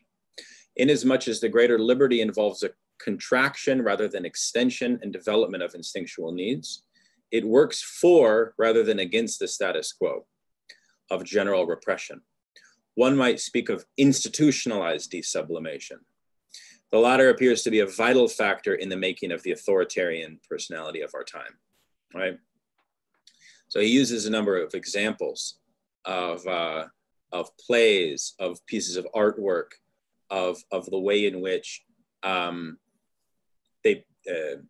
inasmuch as the greater liberty involves a contraction rather than extension and development of instinctual needs. It works for rather than against the status quo of general repression. One might speak of institutionalized desublimation. The latter appears to be a vital factor in the making of the authoritarian personality of our time, right? So he uses a number of examples of, uh, of plays, of pieces of artwork, of, of the way in which um, they, uh,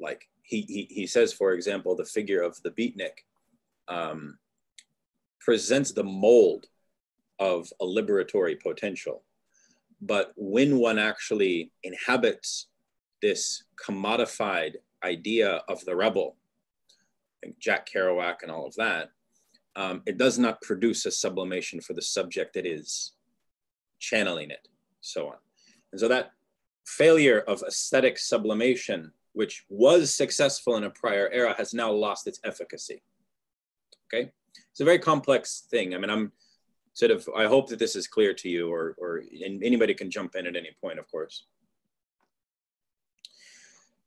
like he, he, says, for example, the figure of the beatnik um, presents the mold of a liberatory potential. But when one actually inhabits this commodified idea of the rebel, like Jack Kerouac and all of that, um, it does not produce a sublimation for the subject that is channeling it, so on. And so that failure of aesthetic sublimation, which was successful in a prior era, has now lost its efficacy. Okay, it's a very complex thing. I mean, I'm sort of, I hope that this is clear to you, or, or anybody can jump in at any point, of course.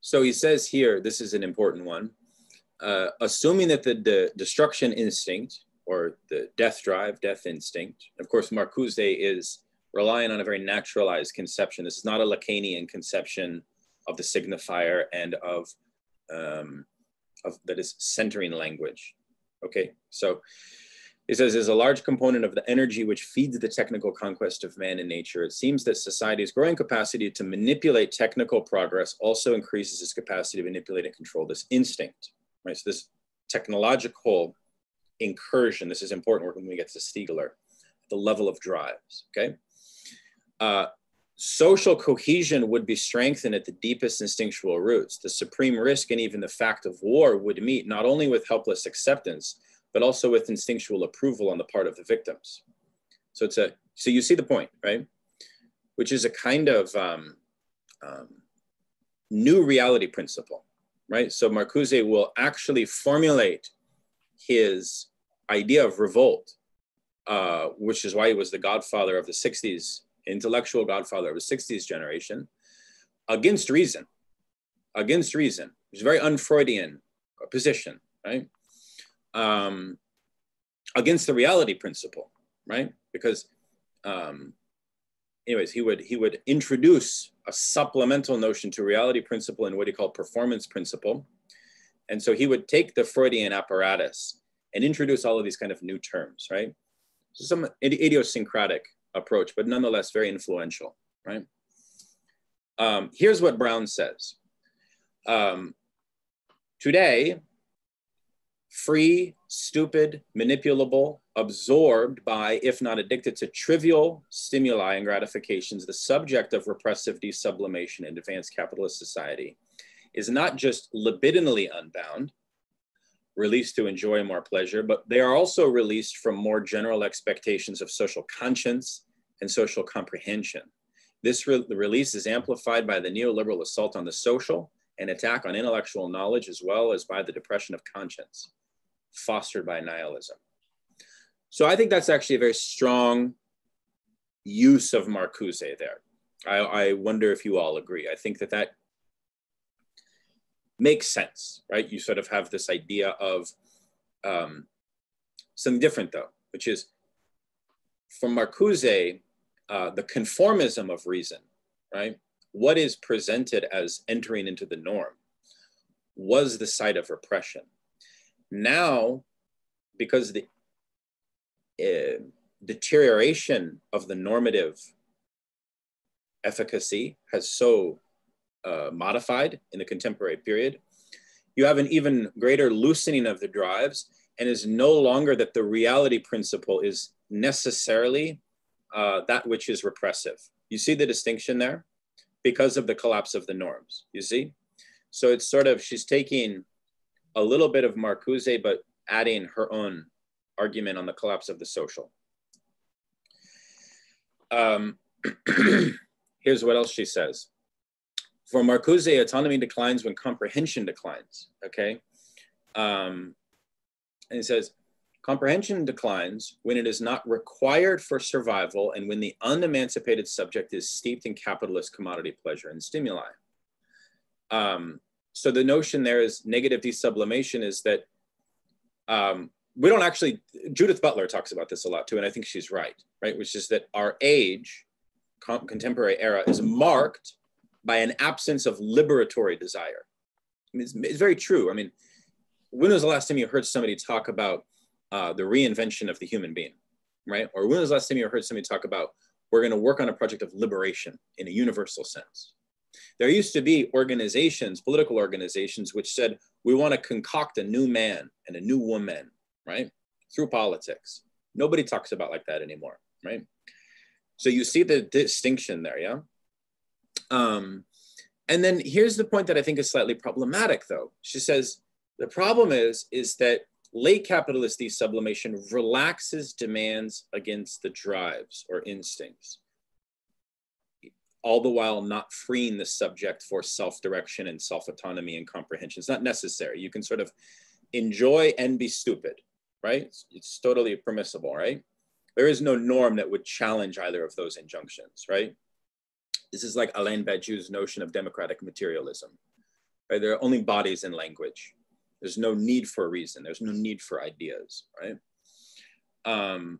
So he says here, this is an important one uh, assuming that the, the, destruction instinct or the death drive, death instinct, of course, Marcuse is relying on a very naturalized conception. This is not a Lacanian conception of the signifier and of, um, of that is centering language. Okay, so it says there's a large component of the energy which feeds the technical conquest of man and nature. It seems that society's growing capacity to manipulate technical progress also increases its capacity to manipulate and control this instinct right? So this technological incursion, this is important when we get to Stiegler, the level of drives, okay? Uh, social cohesion would be strengthened at the deepest instinctual roots. The supreme risk and even the fact of war would meet not only with helpless acceptance, but also with instinctual approval on the part of the victims. So it's a, so you see the point, right? Which is a kind of um, um, new reality principle right? So Marcuse will actually formulate his idea of revolt, uh, which is why he was the godfather of the 60s, intellectual godfather of the 60s generation, against reason, against reason. It's a very unfreudian position, right? Um, against the reality principle, right? Because um, anyways, he would he would introduce a supplemental notion to reality principle and what he called performance principle. And so he would take the Freudian apparatus and introduce all of these kind of new terms, right? So some idiosyncratic approach, but nonetheless very influential, right? Um, here's what Brown says. Um, today, free, stupid, manipulable, absorbed by, if not addicted to trivial stimuli and gratifications, the subject of repressive desublimation in advanced capitalist society is not just libidinally unbound, released to enjoy more pleasure, but they are also released from more general expectations of social conscience and social comprehension. This re release is amplified by the neoliberal assault on the social and attack on intellectual knowledge, as well as by the depression of conscience fostered by nihilism. So I think that's actually a very strong use of Marcuse there. I, I wonder if you all agree. I think that that makes sense, right? You sort of have this idea of um, something different though, which is from Marcuse, uh, the conformism of reason, right? What is presented as entering into the norm was the site of repression. Now, because the uh, deterioration of the normative efficacy has so uh, modified in the contemporary period, you have an even greater loosening of the drives and is no longer that the reality principle is necessarily uh, that which is repressive. You see the distinction there? because of the collapse of the norms. You see? So it's sort of, she's taking a little bit of Marcuse, but adding her own argument on the collapse of the social. Um, here's what else she says. For Marcuse, autonomy declines when comprehension declines, okay? Um, and he says, comprehension declines when it is not required for survival and when the unemancipated subject is steeped in capitalist commodity pleasure and stimuli. Um, so the notion there is negative desublimation is that um, we don't actually, Judith Butler talks about this a lot too, and I think she's right, right? Which is that our age, contemporary era, is marked by an absence of liberatory desire. I mean, it's, it's, very true. I mean, when was the last time you heard somebody talk about uh, the reinvention of the human being, right? Or when was the last time you heard somebody talk about we're going to work on a project of liberation in a universal sense? There used to be organizations, political organizations, which said we want to concoct a new man and a new woman, right? Through politics. Nobody talks about like that anymore, right? So you see the distinction there, yeah? Um, and then here's the point that I think is slightly problematic, though. She says the problem is is that late capitalist desublimation relaxes demands against the drives or instincts, all the while not freeing the subject for self-direction and self-autonomy and comprehension. It's not necessary. You can sort of enjoy and be stupid, right? It's, it's totally permissible, right? There is no norm that would challenge either of those injunctions, right? This is like Alain Badiou's notion of democratic materialism. Right? There are only bodies in language. There's no need for a reason. There's no need for ideas, right? Um,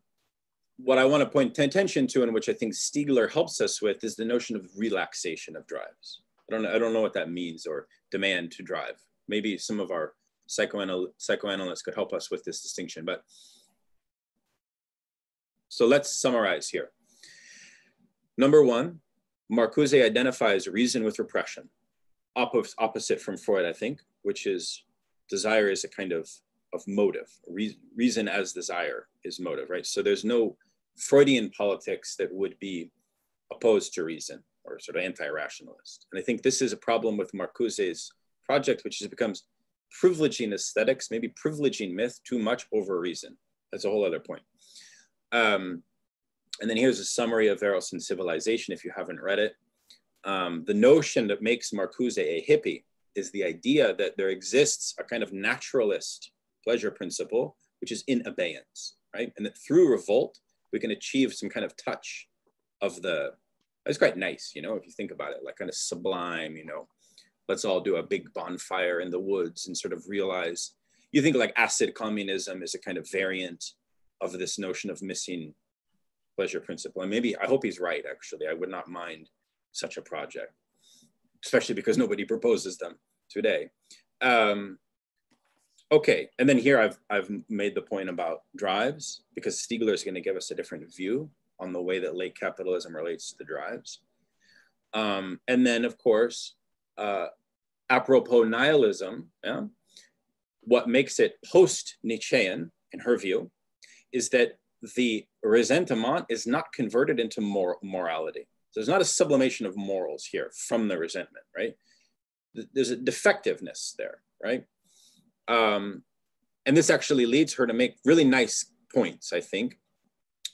what I want to point attention to, and which I think Stiegler helps us with, is the notion of relaxation of drives. I don't know, I don't know what that means or demand to drive. Maybe some of our psychoanal psychoanalysts could help us with this distinction. But so let's summarize here. Number one, Marcuse identifies reason with repression, opposite from Freud, I think, which is desire is a kind of, of motive. reason as desire is motive, right? So there's no Freudian politics that would be opposed to reason or sort of anti-rationalist. And I think this is a problem with Marcuse's project, which is becomes privileging aesthetics, maybe privileging myth too much over reason. That's a whole other point. Um, and then here's a summary of Eros and Civilization if you haven't read it. Um, the notion that makes Marcuse a hippie is the idea that there exists a kind of naturalist pleasure principle, which is in abeyance, right? And that through revolt, we can achieve some kind of touch of the, it's quite nice, you know, if you think about it, like kind of sublime, you know, let's all do a big bonfire in the woods and sort of realize, you think like acid communism is a kind of variant of this notion of missing pleasure principle. And maybe I hope he's right, actually. I would not mind such a project, especially because nobody proposes them today. Um, okay, and then here I've, I've made the point about drives because Stiegler is going to give us a different view on the way that late capitalism relates to the drives. Um, and then, of course, uh, apropos nihilism, yeah, what makes it post Nietzschean, in her view, is that the resentment is not converted into mor- morality. So there's not a sublimation of morals here from the resentment, right? There's a defectiveness there, right? Um, and this actually leads her to make really nice points, I think,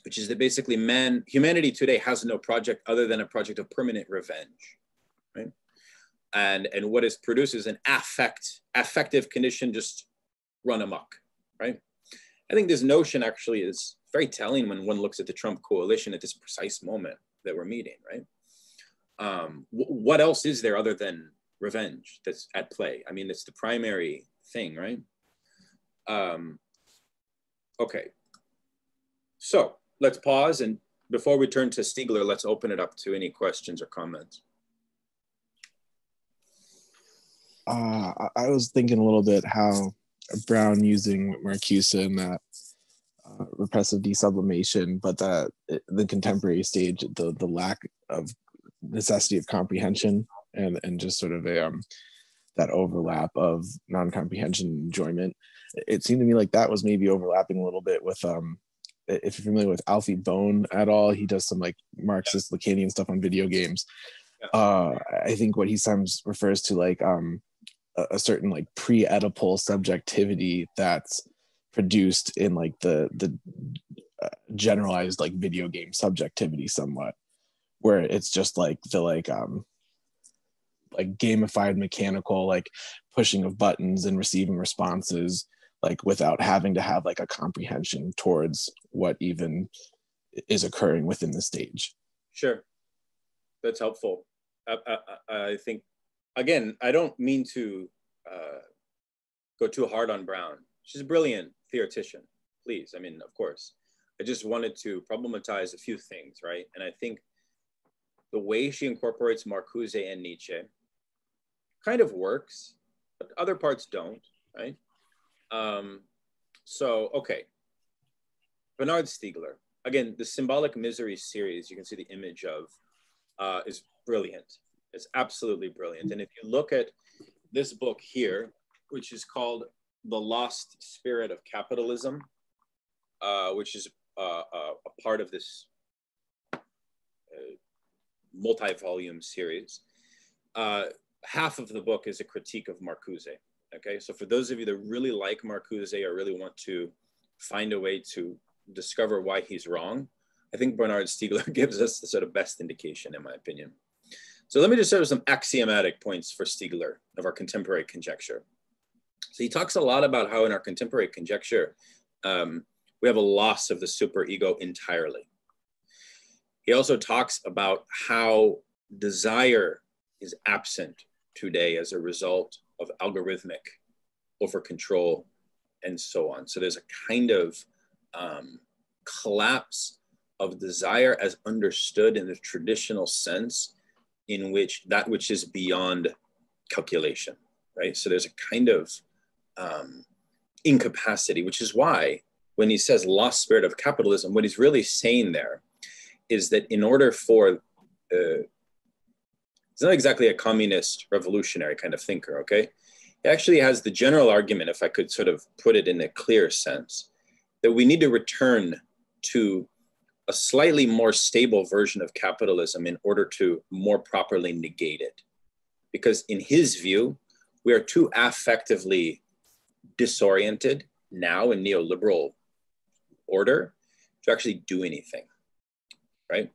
which is that basically man, humanity today has no project other than a project of permanent revenge, right? And, and what is produced is an affect, affective condition just run amok, right? I think this notion actually is very telling when one looks at the Trump coalition at this precise moment that we're meeting, right? Um, what else is there other than revenge that's at play? I mean, it's the primary thing, right? Um, okay. So let's pause and before we turn to Stiegler, let's open it up to any questions or comments. Uh, I was thinking a little bit how Brown using Marcuse in that uh, repressive desublimation, but that the contemporary stage, the the lack of necessity of comprehension and and just sort of a um, that overlap of non-comprehension enjoyment. It seemed to me like that was maybe overlapping a little bit with um if you're familiar with Alfie Bown at all, he does some like Marxist Lacanian stuff on video games. uh, I think what he sometimes refers to like um, a, a certain like pre-Oedipal subjectivity that's produced in like the the uh, generalized like video game subjectivity somewhat where it's just like the like um like gamified mechanical like pushing of buttons and receiving responses like without having to have like a comprehension towards what even is occurring within the stage. Sure. That's helpful. I, I, I think again i don't mean to uh, go too hard on brown. She's brilliant theoretician please i mean of course i just wanted to problematize a few things right and i think the way she incorporates marcuse and nietzsche kind of works, but other parts don't, right? Um, so, okay. Bernard Stiegler, again, the Symbolic Misery series, you can see the image of, uh, is brilliant. It's absolutely brilliant. And if you look at this book here, which is called The Lost Spirit of Capitalism, uh, which is uh, uh a part of this uh, multi-volume series. Uh, half of the book is a critique of Marcuse. Okay, so for those of you that really like Marcuse or really want to find a way to discover why he's wrong, I think Bernard Stiegler gives us the sort of best indication, in my opinion. So let me just show some axiomatic points for Stiegler of our contemporary conjecture. So he talks a lot about how in our contemporary conjecture, um, we have a loss of the superego entirely. He also talks about how desire is absent today as a result of algorithmic over control and so on. So there's a kind of um, collapse of desire as understood in the traditional sense in which that which is beyond calculation, right? So there's a kind of um, incapacity, which is why when he says lost spirit of capitalism, what he's really saying there is that in order for uh, not exactly a communist revolutionary kind of thinker, okay? He actually has the general argument, if I could sort of put it in a clear sense, that we need to return to a slightly more stable version of capitalism in order to more properly negate it. Because in his view, we are too affectively disoriented now in neoliberal order to actually do anything, right?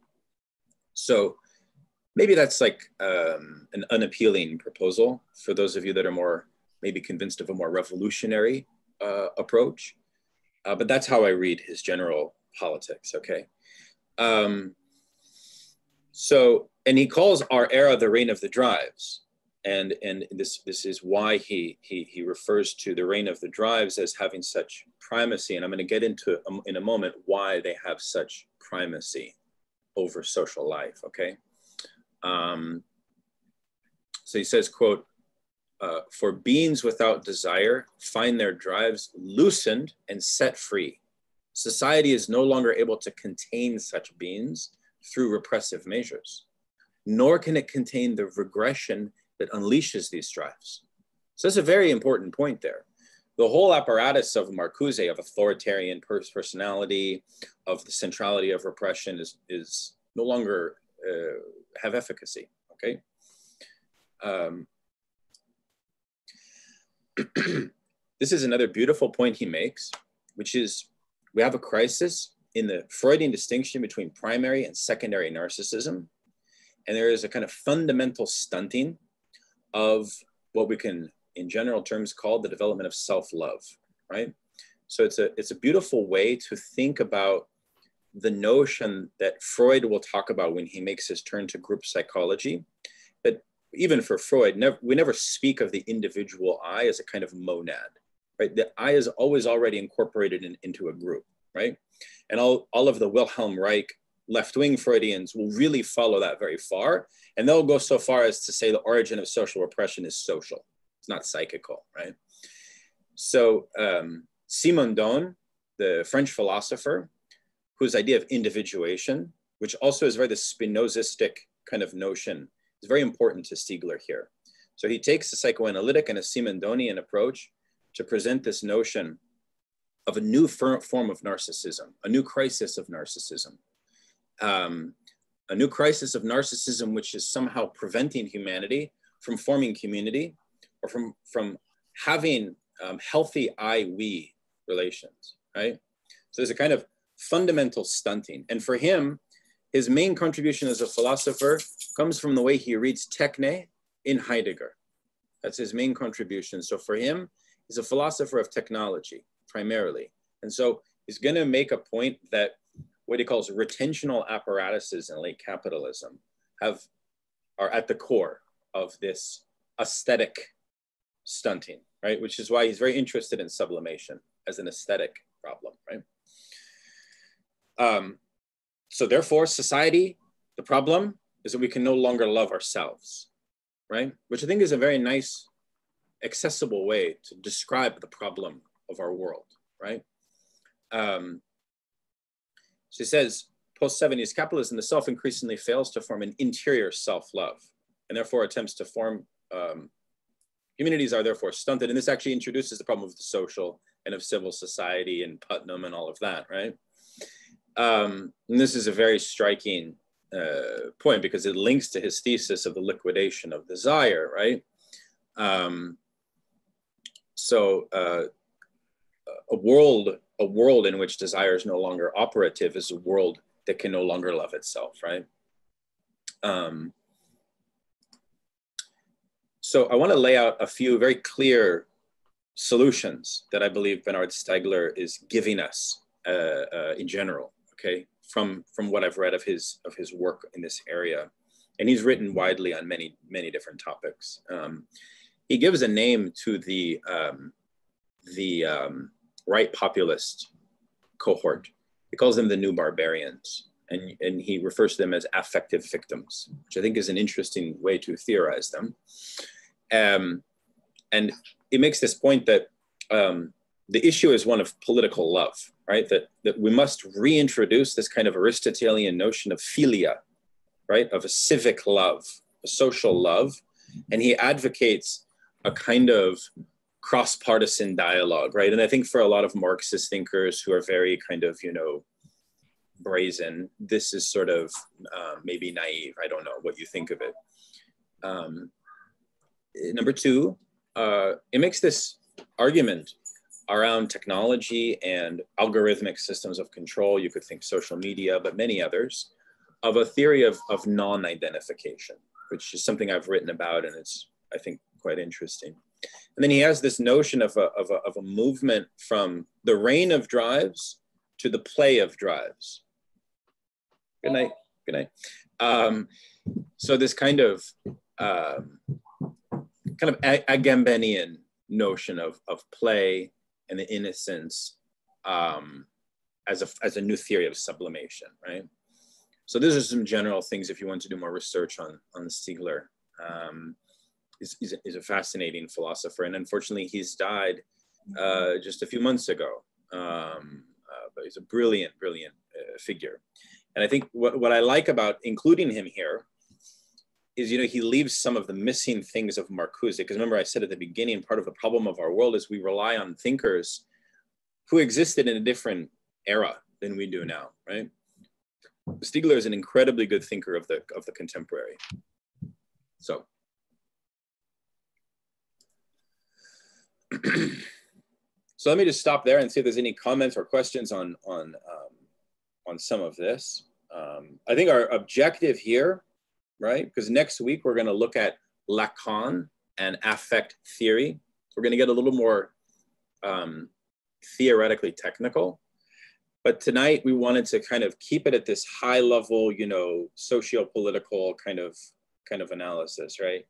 So maybe that's like um, an unappealing proposal for those of you that are more maybe convinced of a more revolutionary uh, approach. Uh, but that's how I read his general politics. Okay. Um, so, and he calls our era the reign of the drives. And, and this, this is why he, he, he refers to the reign of the drives as having such primacy. And I'm going to get into um, in a moment why they have such primacy over social life. Okay. Um, so he says, quote, uh, for beings without desire find their drives loosened and set free. Society is no longer able to contain such beings through repressive measures, nor can it contain the regression that unleashes these drives. So that's a very important point there. The whole apparatus of Marcuse, of authoritarian personality, of the centrality of repression is, is no longer uh, have efficacy, okay? Um, this is another beautiful point he makes, which is we have a crisis in the Freudian distinction between primary and secondary narcissism. And there is a kind of fundamental stunting of what we can, in general terms, call the development of self-love, right? So it's a, it's a beautiful way to think about the notion that Freud will talk about when he makes his turn to group psychology, that even for Freud, never, we never speak of the individual I as a kind of monad, right? The I is always already incorporated in, into a group, right? And all, all of the Wilhelm Reich left-wing Freudians will really follow that very far. And they'll go so far as to say the origin of social repression is social. It's not psychical, right? So um, Simondon, the French philosopher, whose idea of individuation, which also is very the Spinozistic kind of notion, is very important to Stiegler here. So he takes a psychoanalytic and a Simondonian approach to present this notion of a new form of narcissism, a new crisis of narcissism, um, a new crisis of narcissism, which is somehow preventing humanity from forming community or from, from having um, healthy I-we relations, right? So there's a kind of fundamental stunting. And for him, his main contribution as a philosopher comes from the way he reads Techne in Heidegger. That's his main contribution. So for him, he's a philosopher of technology primarily. And so he's going to make a point that what he calls retentional apparatuses in late capitalism have are at the core of this aesthetic stunting, right? Which is why he's very interested in sublimation as an aesthetic problem, right? Um, so therefore, society, the problem is that we can no longer love ourselves, right? Which I think is a very nice, accessible way to describe the problem of our world, right? Um, she says, post 70s capitalism, the self increasingly fails to form an interior self love, and therefore attempts to form um, communities are therefore stunted. And this actually introduces the problem of the social and of civil society and Putnam and all of that, right? Um, and this is a very striking uh, point because it links to his thesis of the liquidation of desire, right? Um, so uh, a world, a world in which desire is no longer operative is a world that can no longer love itself, right? Um, so I want to lay out a few very clear solutions that I believe Bernard Stiegler is giving us uh, uh, in general okay, from, from what I've read of his, of his work in this area. And he's written widely on many, many different topics. Um, he gives a name to the, um, the um, right populist cohort. He calls them the new barbarians. And, and he refers to them as affective victims, which I think is an interesting way to theorize them. Um, and he makes this point that um, the issue is one of political love right? That, that we must reintroduce this kind of Aristotelian notion of philia, right? Of a civic love, a social love. And he advocates a kind of cross partisan dialogue, right? And I think for a lot of Marxist thinkers who are very kind of, you know, brazen, this is sort of uh, maybe naive. I don't know what you think of it. Um, number two, uh, it makes this argument around technology and algorithmic systems of control. You could think social media, but many others, of a theory of, of non-identification, which is something I've written about and it's, I think, quite interesting. And then he has this notion of a, of a, of a movement from the reign of drives to the play of drives. Good night. Good night. Um, so this kind of um, kind of Agambenian notion of, of play and the innocence um, as, a, as a new theory of sublimation, right? So these are some general things if you want to do more research on, on Stiegler. Um, he's, a, he's, a, fascinating philosopher. And unfortunately he's died uh, just a few months ago. Um, uh, but he's a brilliant, brilliant uh, figure. And I think what, what I like about including him here is you know he leaves some of the missing things of Marcuse. Because remember I said at the beginning part of the problem of our world is we rely on thinkers who existed in a different era than we do now right? Stiegler is an incredibly good thinker of the of the contemporary. So so let me just stop there and see if there's any comments or questions on on um, on some of this um, I think our objective here right? Because next week we're going to look at Lacan and affect theory. We're going to get a little more um, theoretically technical. But tonight we wanted to kind of keep it at this high level, you know, socio-political kind of kind of analysis, right?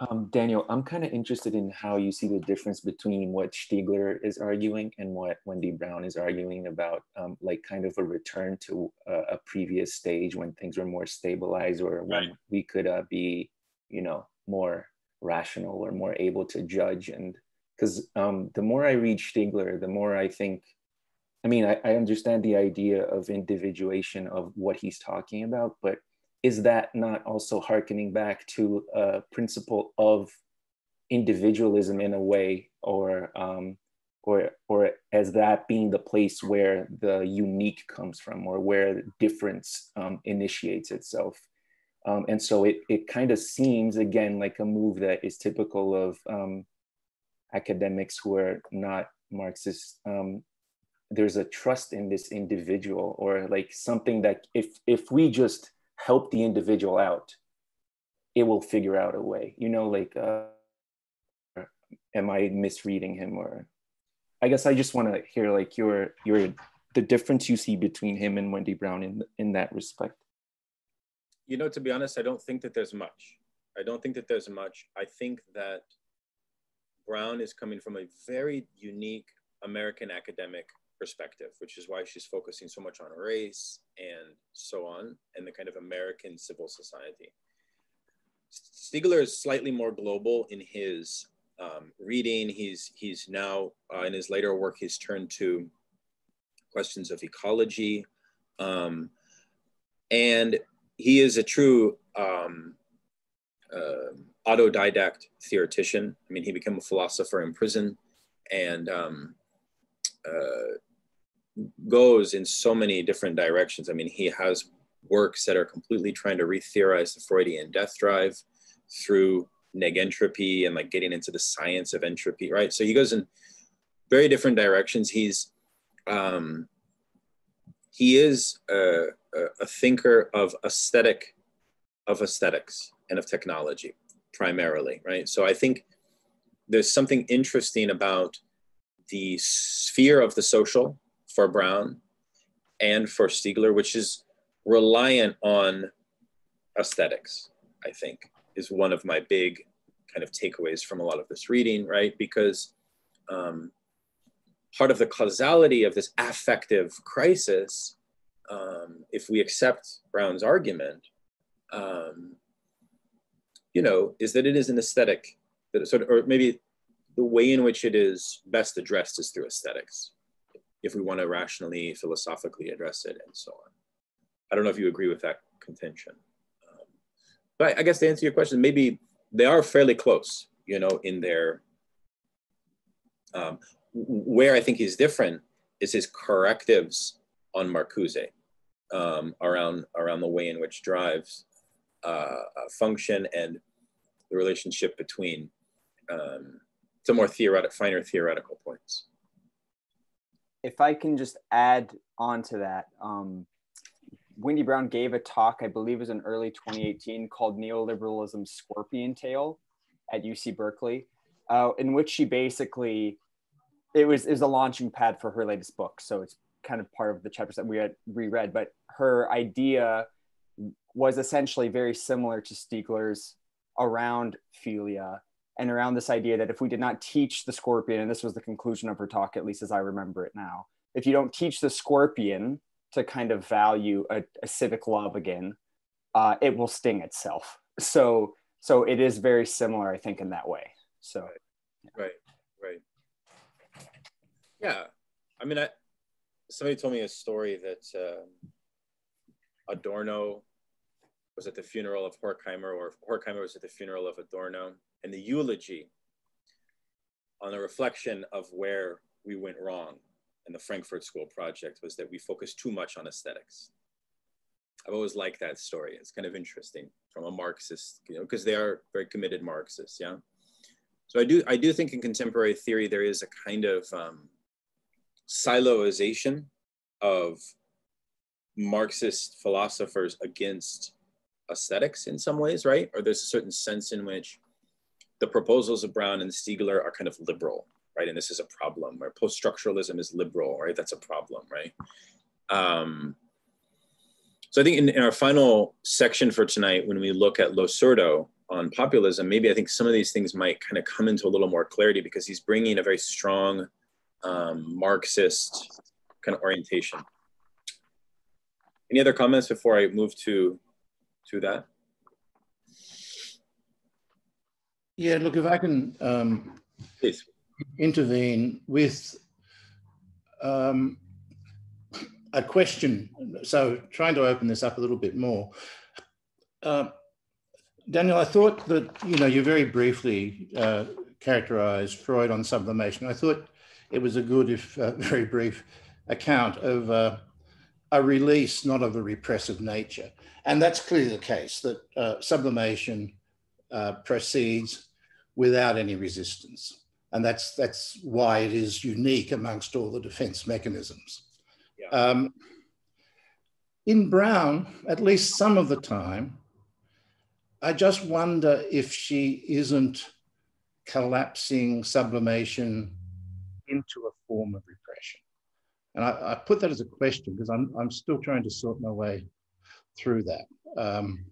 Um, Daniel, I'm kind of interested in how you see the difference between what Stiegler is arguing and what Wendy Brown is arguing about, um, like kind of a return to a, a, previous stage when things were more stabilized or when we could uh, be, you know, more rational or more able to judge. And because um, the more I read Stiegler, the more I think, I mean, I, I understand the idea of individuation of what he's talking about, but is that not also harkening back to a principle of individualism in a way or um, or or as that being the place where the unique comes from or where difference um, initiates itself. Um, and so it, it kind of seems, again, like a move that is typical of um, academics who are not Marxist. Um, there's a trust in this individual or like something that if, if we just help the individual out, it will figure out a way, you know, like, uh, am I misreading him or I guess I just want to hear like your your the difference you see between him and Wendy Brown in in that respect. You know, to be honest, I don't think that there's much. I don't think that there's much. I think that Brown is coming from a very unique American academic perspective, which is why she's focusing so much on race and so on, and the kind of American civil society. Stiegler is slightly more global in his um, reading. He's he's now uh, in his later work he's turned to questions of ecology, um, and he is a true um, uh, autodidact theoretician. I mean, he became a philosopher in prison, and um, uh, goes in so many different directions. I mean, he has works that are completely trying to re-theorize the Freudian death drive through negentropy and like getting into the science of entropy, right? So he goes in very different directions. He's um, he is a, a thinker of aesthetic, of aesthetics and of technology primarily, right? So I think there's something interesting about the sphere of the social for Brown and for Stiegler, which is reliant on aesthetics, I think is one of my big kind of takeaways from a lot of this reading, right? Because um, part of the causality of this affective crisis, um, if we accept Brown's argument, um, you know, is that it is an aesthetic that sort of, or maybe the way in which it is best addressed is through aesthetics, if we want to rationally, philosophically address it and so on. I don't know if you agree with that contention. But I guess to answer your question, maybe they are fairly close, you know, in their, um, where I think he's different is his correctives on Marcuse um, around, around the way in which drives uh, function and the relationship between um, some more theoretic, finer theoretical points. If I can just add on to that, um, Wendy Brown gave a talk, I believe it was in early 2018, called Neoliberalism's Scorpion Tail at UC Berkeley, uh, in which she basically, it was, is a launching pad for her latest book. So it's kind of part of the chapters that we had reread, but her idea was essentially very similar to Stiegler's around philia and around this idea that if we did not teach the scorpion, and this was the conclusion of her talk, at least as I remember it now, if you don't teach the scorpion to kind of value a, a civic love again, uh, it will sting itself. So so it is very similar, I think, in that way. So right, right, right. Yeah, I mean, I somebody told me a story that uh, Adorno was at the funeral of Horkheimer, or Horkheimer was at the funeral of Adorno, and the eulogy on a reflection of where we went wrong in the Frankfurt School project was that we focused too much on aesthetics. I've always liked that story. It's kind of interesting from a Marxist, you know, because they are very committed Marxists, yeah. So I do, I do think in contemporary theory there is a kind of um, siloization of Marxist philosophers against aesthetics in some ways, right? Or there's a certain sense in which the proposals of Brown and Stiegler are kind of liberal, right? And this is a problem, where post-structuralism is liberal, right? That's a problem, right? Um, so I think in, in, our final section for tonight, when we look at Losurdo on populism, maybe I think some of these things might kind of come into a little more clarity because he's bringing a very strong um, Marxist kind of orientation. Any other comments before I move to, to that? Yeah, look, if I can um, Please intervene with um, a question. So, trying to open this up a little bit more. Uh, Daniel, I thought that you know you very briefly uh, characterized Freud on sublimation. I thought it was a good, if uh, very brief, account of uh, a release, not of a repressive nature. And that's clearly the case, that uh, sublimation uh, proceeds without any resistance. And that's, that's why it is unique amongst all the defense mechanisms. Yeah. Um, in Brown, at least some of the time, I just wonder if she isn't collapsing sublimation into a form of repression. And I, I put that as a question because I'm, I'm still trying to sort my way through that. Um,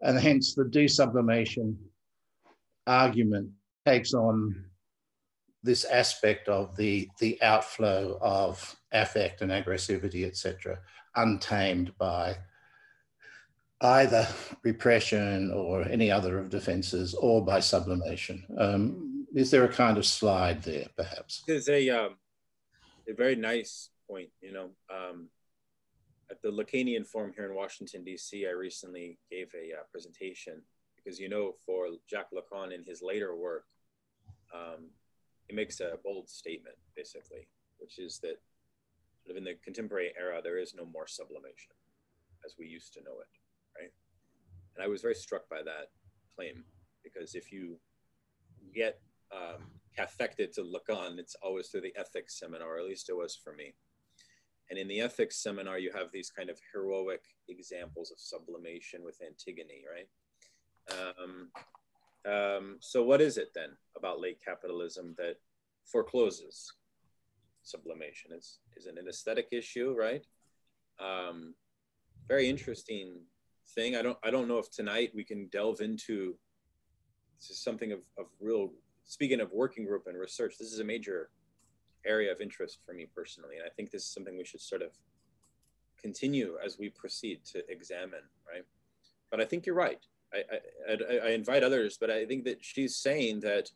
and hence the desublimation argument takes on this aspect of the, the outflow of affect and aggressivity, etc., untamed by either repression or any other of defenses or by sublimation. Um, is there a kind of slide there, perhaps? There's a, um, a very nice point, you know. Um, at the Lacanian Forum here in Washington, D.C., I recently gave a uh, presentation because, you know, for Jacques Lacan in his later work, um, he makes a bold statement, basically, which is that sort of in the contemporary era, there is no more sublimation as we used to know it, right? And I was very struck by that claim because if you get um, affected to look on. it's always through the ethics seminar, at least it was for me. And in the ethics seminar, you have these kind of heroic examples of sublimation with Antigone, right? Um, um, so, what is it then about late capitalism that forecloses sublimation? Is is it an aesthetic issue, right? Um, very interesting thing. I don't I don't know if tonight we can delve into this is something of, of real speaking of working group and research, this is a major area of interest for me personally. And I think this is something we should sort of continue as we proceed to examine, right? But I think you're right. I, I, I invite others, but I think that she's saying that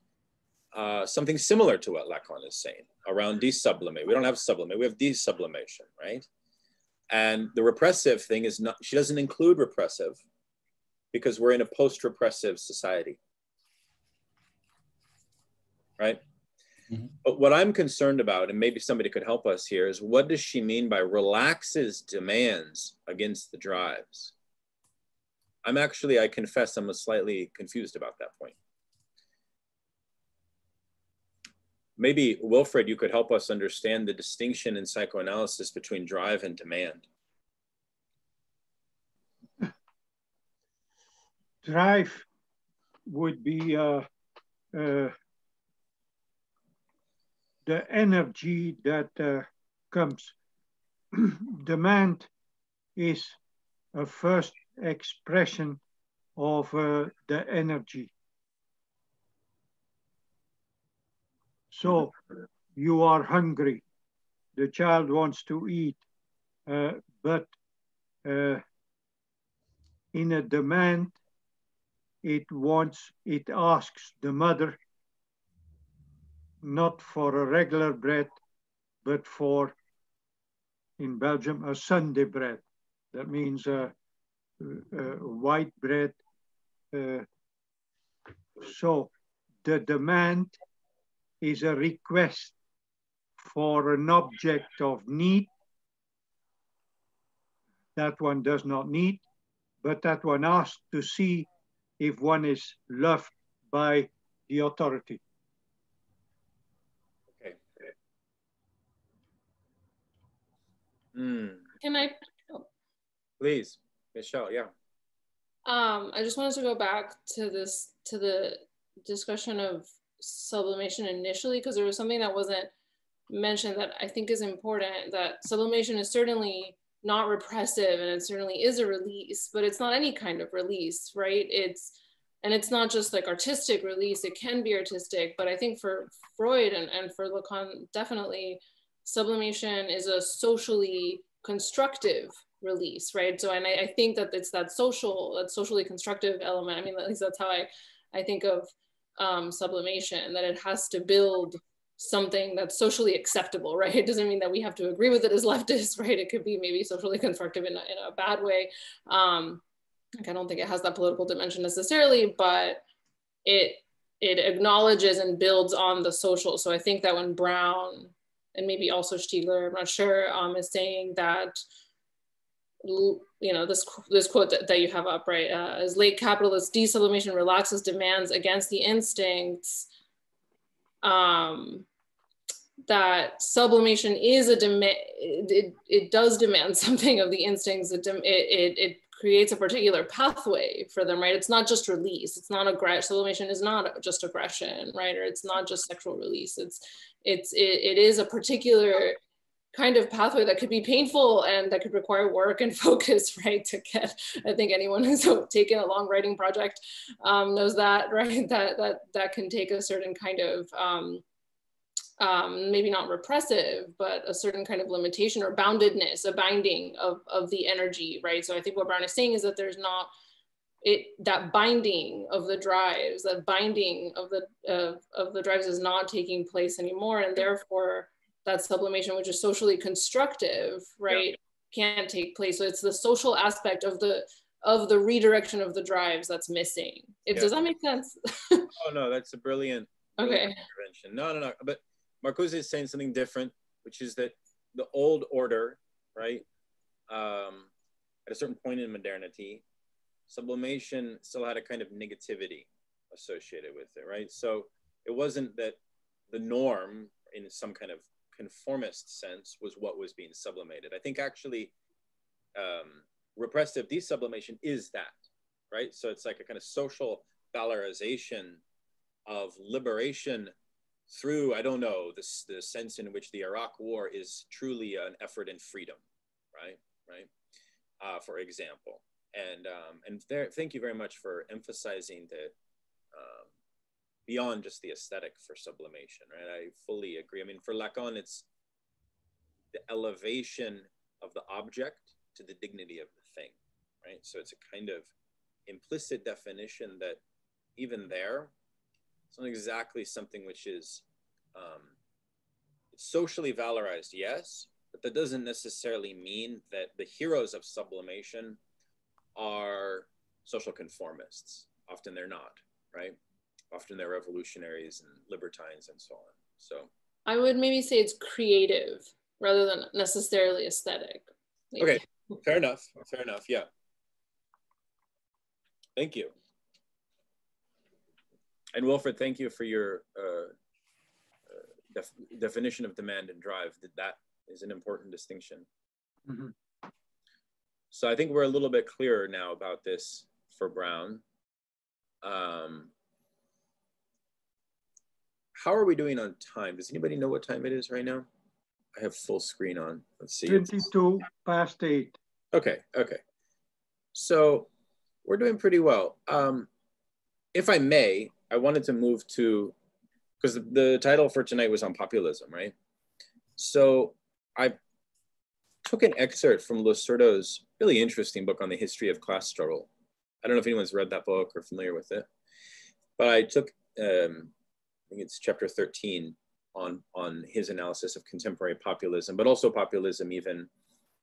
uh, something similar to what Lacan is saying around desublimate. We don't have sublimate, we have desublimation, right? And the repressive thing is not, she doesn't include repressive because we're in a post repressive society right? Mm-hmm. But what I'm concerned about, and maybe somebody could help us here, is what does she mean by relaxes demands against the drives? I'm actually, I confess, I'm slightly confused about that point. Maybe, Wilfred, you could help us understand the distinction in psychoanalysis between drive and demand. Drive would be uh, uh, the energy that uh, comes. Demand is a first expression of uh, the energy. So you are hungry. The child wants to eat, uh, but uh, in a demand, it wants, it asks the mother not for a regular bread, but for, in Belgium, a Sunday bread. That means a, a white bread. Uh, so the demand is a request for an object of need that one does not need, but that one asks to see if one is loved by the authority. Mm. Can I? Oh. Please, Michelle. Yeah. Um, I just wanted to go back to this to the discussion of sublimation initially because there was something that wasn't mentioned that I think is important. That sublimation is certainly not repressive and it certainly is a release, but it's not any kind of release, right? It's and it's not just like artistic release, it can be artistic, but I think for Freud and, and for Lacan, definitely sublimation is a socially constructive release, right? So, and I, I, think that it's that social, that socially constructive element. I mean, at least that's how I, I think of um, sublimation, that it has to build something that's socially acceptable, right? It doesn't mean that we have to agree with it as leftists, right? It could be maybe socially constructive in a, in a bad way. Um, like I don't think it has that political dimension necessarily, but it it acknowledges and builds on the social. So I think that when Brown and maybe also Stiegler, I'm not sure, um, is saying that you know this this quote that, that you have up right uh, as late capitalist desublimation relaxes demands against the instincts um, that sublimation is a demand it, it does demand something of the instincts it, it, it, it creates a particular pathway for them right it's not just release it's not aggression sublimation is not just aggression right or it's not just sexual release it's it's it, it is a particular kind of pathway that could be painful and that could require work and focus, right? To get, I think anyone who's taken a long writing project um, knows that, right? That that that can take a certain kind of um, um, maybe not repressive, but a certain kind of limitation or boundedness, a binding of of the energy, right? So I think what Brown is saying is that there's not it that binding of the drives, that binding of the of, of the drives is not taking place anymore, and therefore that sublimation, which is socially constructive, right, can't take place. So it's the social aspect of the of the redirection of the drives that's missing. If, Does that make sense? oh no, that's a brilliant, brilliant okay. intervention. No, no, no. But Marcuse is saying something different, which is that the old order, right, um, at a certain point in modernity, sublimation still had a kind of negativity associated with it, right? So it wasn't that the norm in some kind of conformist sense was what was being sublimated. I think actually um, repressive desublimation is that, right? So it's like a kind of social valorization of liberation through, I don't know, this the sense in which the Iraq war is truly an effort in freedom, right? Right. Uh, for example. And um, and there, thank you very much for emphasizing that um, beyond just the aesthetic for sublimation, right? I fully agree. I mean, for Lacan, it's the elevation of the object to the dignity of the thing, right? So it's a kind of implicit definition that even there, it's not exactly something which is um, socially valorized, yes, but that doesn't necessarily mean that the heroes of sublimation are social conformists. Often they're not, right? often they're revolutionaries and libertines and so on. So I would maybe say it's creative rather than necessarily aesthetic. Maybe. Okay, fair enough. Fair enough. Yeah. Thank you. And Wilfred, thank you for your uh, uh, def definition of demand and drive. That that is an important distinction. Mm -hmm. So I think we're a little bit clearer now about this for Brown. Um, how are we doing on time? Does anybody know what time it is right now? I have full screen on. Let's see. 22 past eight. Okay, okay. So we're doing pretty well. Um, if I may, I wanted to move to, because the, title for tonight was on populism, right? So I took an excerpt from Losurdo's really interesting book on the history of class struggle. I don't know if anyone's read that book or familiar with it, but I took um, I think it's chapter 13 on, on his analysis of contemporary populism, but also populism even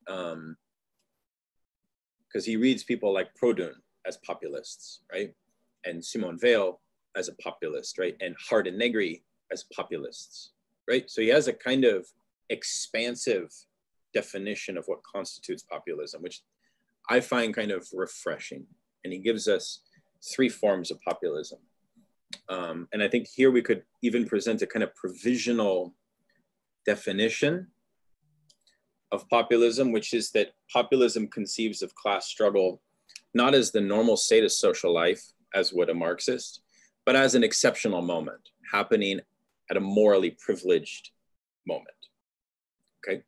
because um, he reads people like Proudhon as populists, right? And Simone Weil as a populist, right? And Hardt and Negri as populists, right? So he has a kind of expansive definition of what constitutes populism, which I find kind of refreshing. And he gives us three forms of populism. Um, and I think here we could even present a kind of provisional definition of populism, which is that populism conceives of class struggle not as the normal state of social life, as would a Marxist, but as an exceptional moment happening at a morally privileged moment. Okay.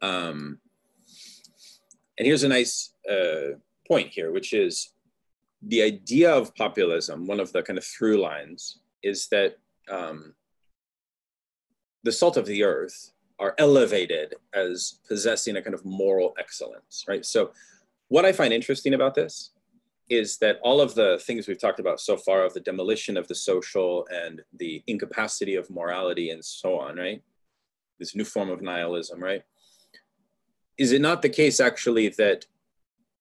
Um, and here's a nice uh, point here, which is the idea of populism, one of the kind of through lines, is that um, the salt of the earth are elevated as possessing a kind of moral excellence, right? So, what I find interesting about this is that all of the things we've talked about so far of the demolition of the social and the incapacity of morality and so on, right? This new form of nihilism, right? Is it not the case actually that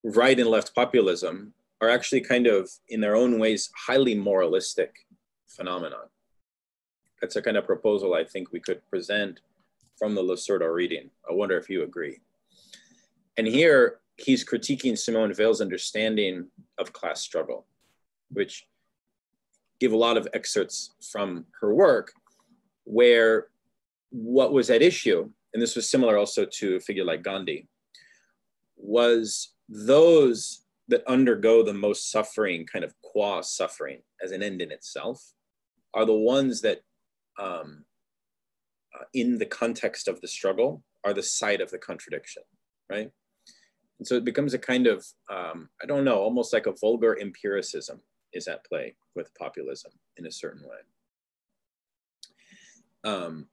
right and left populism are actually kind of, in their own ways, highly moralistic phenomenon. That's a kind of proposal I think we could present from the Losurdo reading. I wonder if you agree. And here he's critiquing Simone Weil's understanding of class struggle, which give a lot of excerpts from her work where what was at issue, and this was similar also to a figure like Gandhi, was those that undergo the most suffering, kind of qua suffering as an end in itself, are the ones that, um, uh, in the context of the struggle, are the site of the contradiction, right? And so it becomes a kind of, um, I don't know, almost like a vulgar empiricism is at play with populism in a certain way. Um,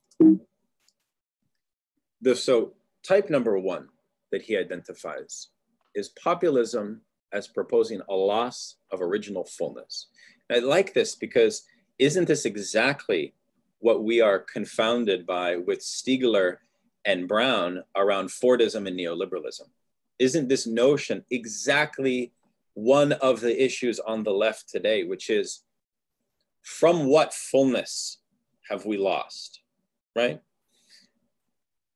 the, so type number one that he identifies is populism as proposing a loss of original fullness. And I like this because isn't this exactly what we are confounded by with Stiegler and Brown around Fordism and neoliberalism? Isn't this notion exactly one of the issues on the left today, which is from what fullness have we lost, right?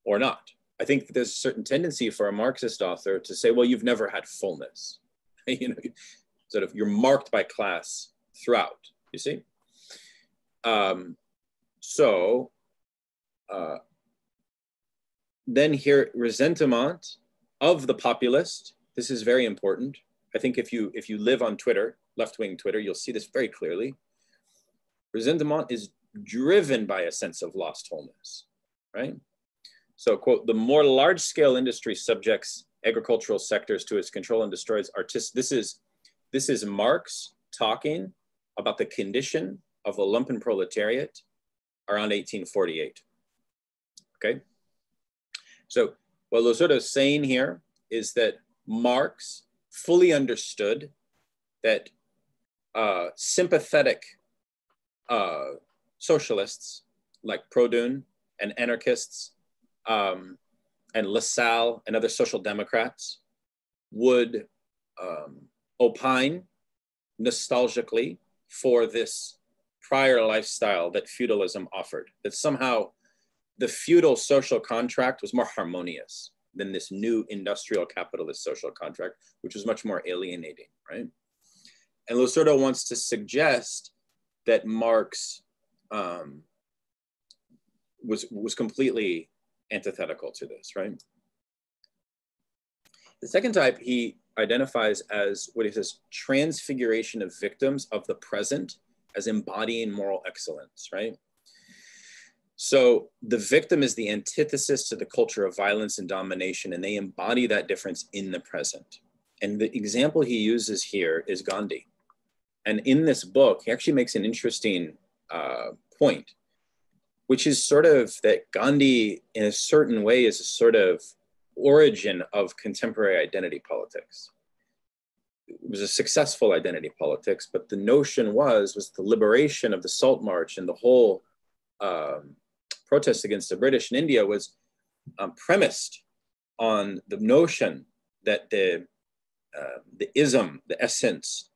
Or not? I think there's a certain tendency for a Marxist author to say, well, you've never had fullness. you know, sort of you're marked by class throughout, you see? Um, so uh, then here, resentment of the populist. This is very important. I think if you if you live on Twitter, left-wing Twitter, you'll see this very clearly. Resentment is driven by a sense of lost wholeness, right? So, quote, the more large-scale industry subjects agricultural sectors to its control and destroys artists. This is this is Marx talking about the condition of the lumpen proletariat around 1848. Okay. So what Losurdo is saying here is that Marx fully understood that uh, sympathetic uh, socialists like Proudhon and anarchists um, and Lassalle and other social democrats would um, opine nostalgically for this prior lifestyle that feudalism offered, that somehow the feudal social contract was more harmonious than this new industrial capitalist social contract, which was much more alienating, right? And Losurdo wants to suggest that Marx um, was, was completely antithetical to this, right? The second type he identifies as what he says transfiguration of victims of the present as embodying moral excellence, right? So the victim is the antithesis to the culture of violence and domination, and they embody that difference in the present. And the example he uses here is Gandhi. And in this book, he actually makes an interesting uh, point which is sort of that Gandhi, in a certain way, is a sort of origin of contemporary identity politics. It was a successful identity politics, but the notion was was the liberation of the Salt March and the whole um, protest against the British in India was um, premised on the notion that the uh, the ism, the essence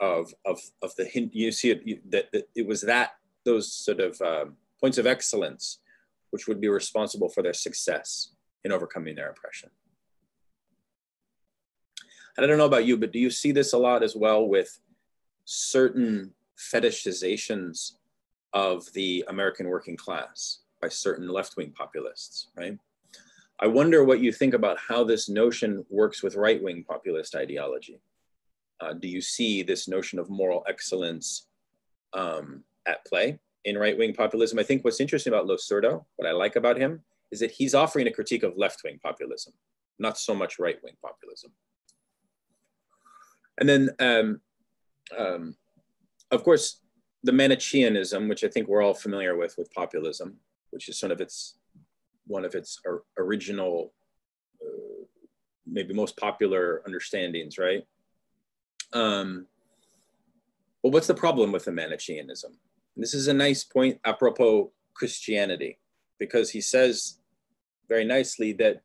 of of of the Hindu, you see it you, that, that it was that those sort of um, points of excellence which would be responsible for their success in overcoming their oppression. And I don't know about you, but do you see this a lot as well with certain fetishizations of the American working class by certain left wing populists, right? I wonder what you think about how this notion works with right wing populist ideology. Uh, do you see this notion of moral excellence um, at play in right wing populism. I think what's interesting about Losurdo, what I like about him, is that he's offering a critique of left wing populism, not so much right wing populism. And then, um, um, of course, the Manichaeanism, which I think we're all familiar with with populism, which is sort of its one of its original, uh, maybe most popular understandings, right? Um, but what's the problem with the Manichaeanism? And this is a nice point apropos Christianity, because he says very nicely that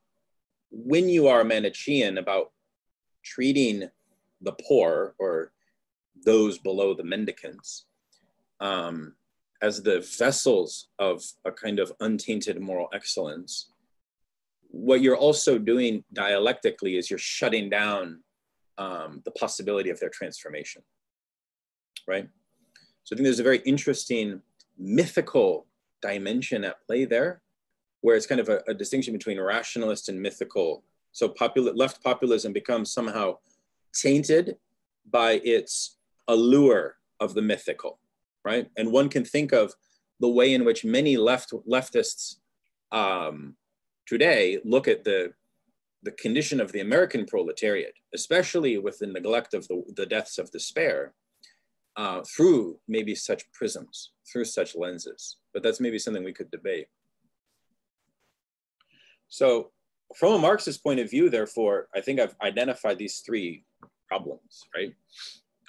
when you are a Manichaean about treating the poor or those below the mendicants um, as the vessels of a kind of untainted moral excellence, what you're also doing dialectically is you're shutting down um, the possibility of their transformation, right? So I think there's a very interesting mythical dimension at play there, where it's kind of a, a distinction between rationalist and mythical. So popul- left populism becomes somehow tainted by its allure of the mythical, right? And one can think of the way in which many left leftists um, today look at the the condition of the American proletariat, especially with the neglect of the, the deaths of despair, uh, through maybe such prisms, through such lenses. But that's maybe something we could debate. So, from a Marxist point of view, therefore, I think I've identified these three problems, right?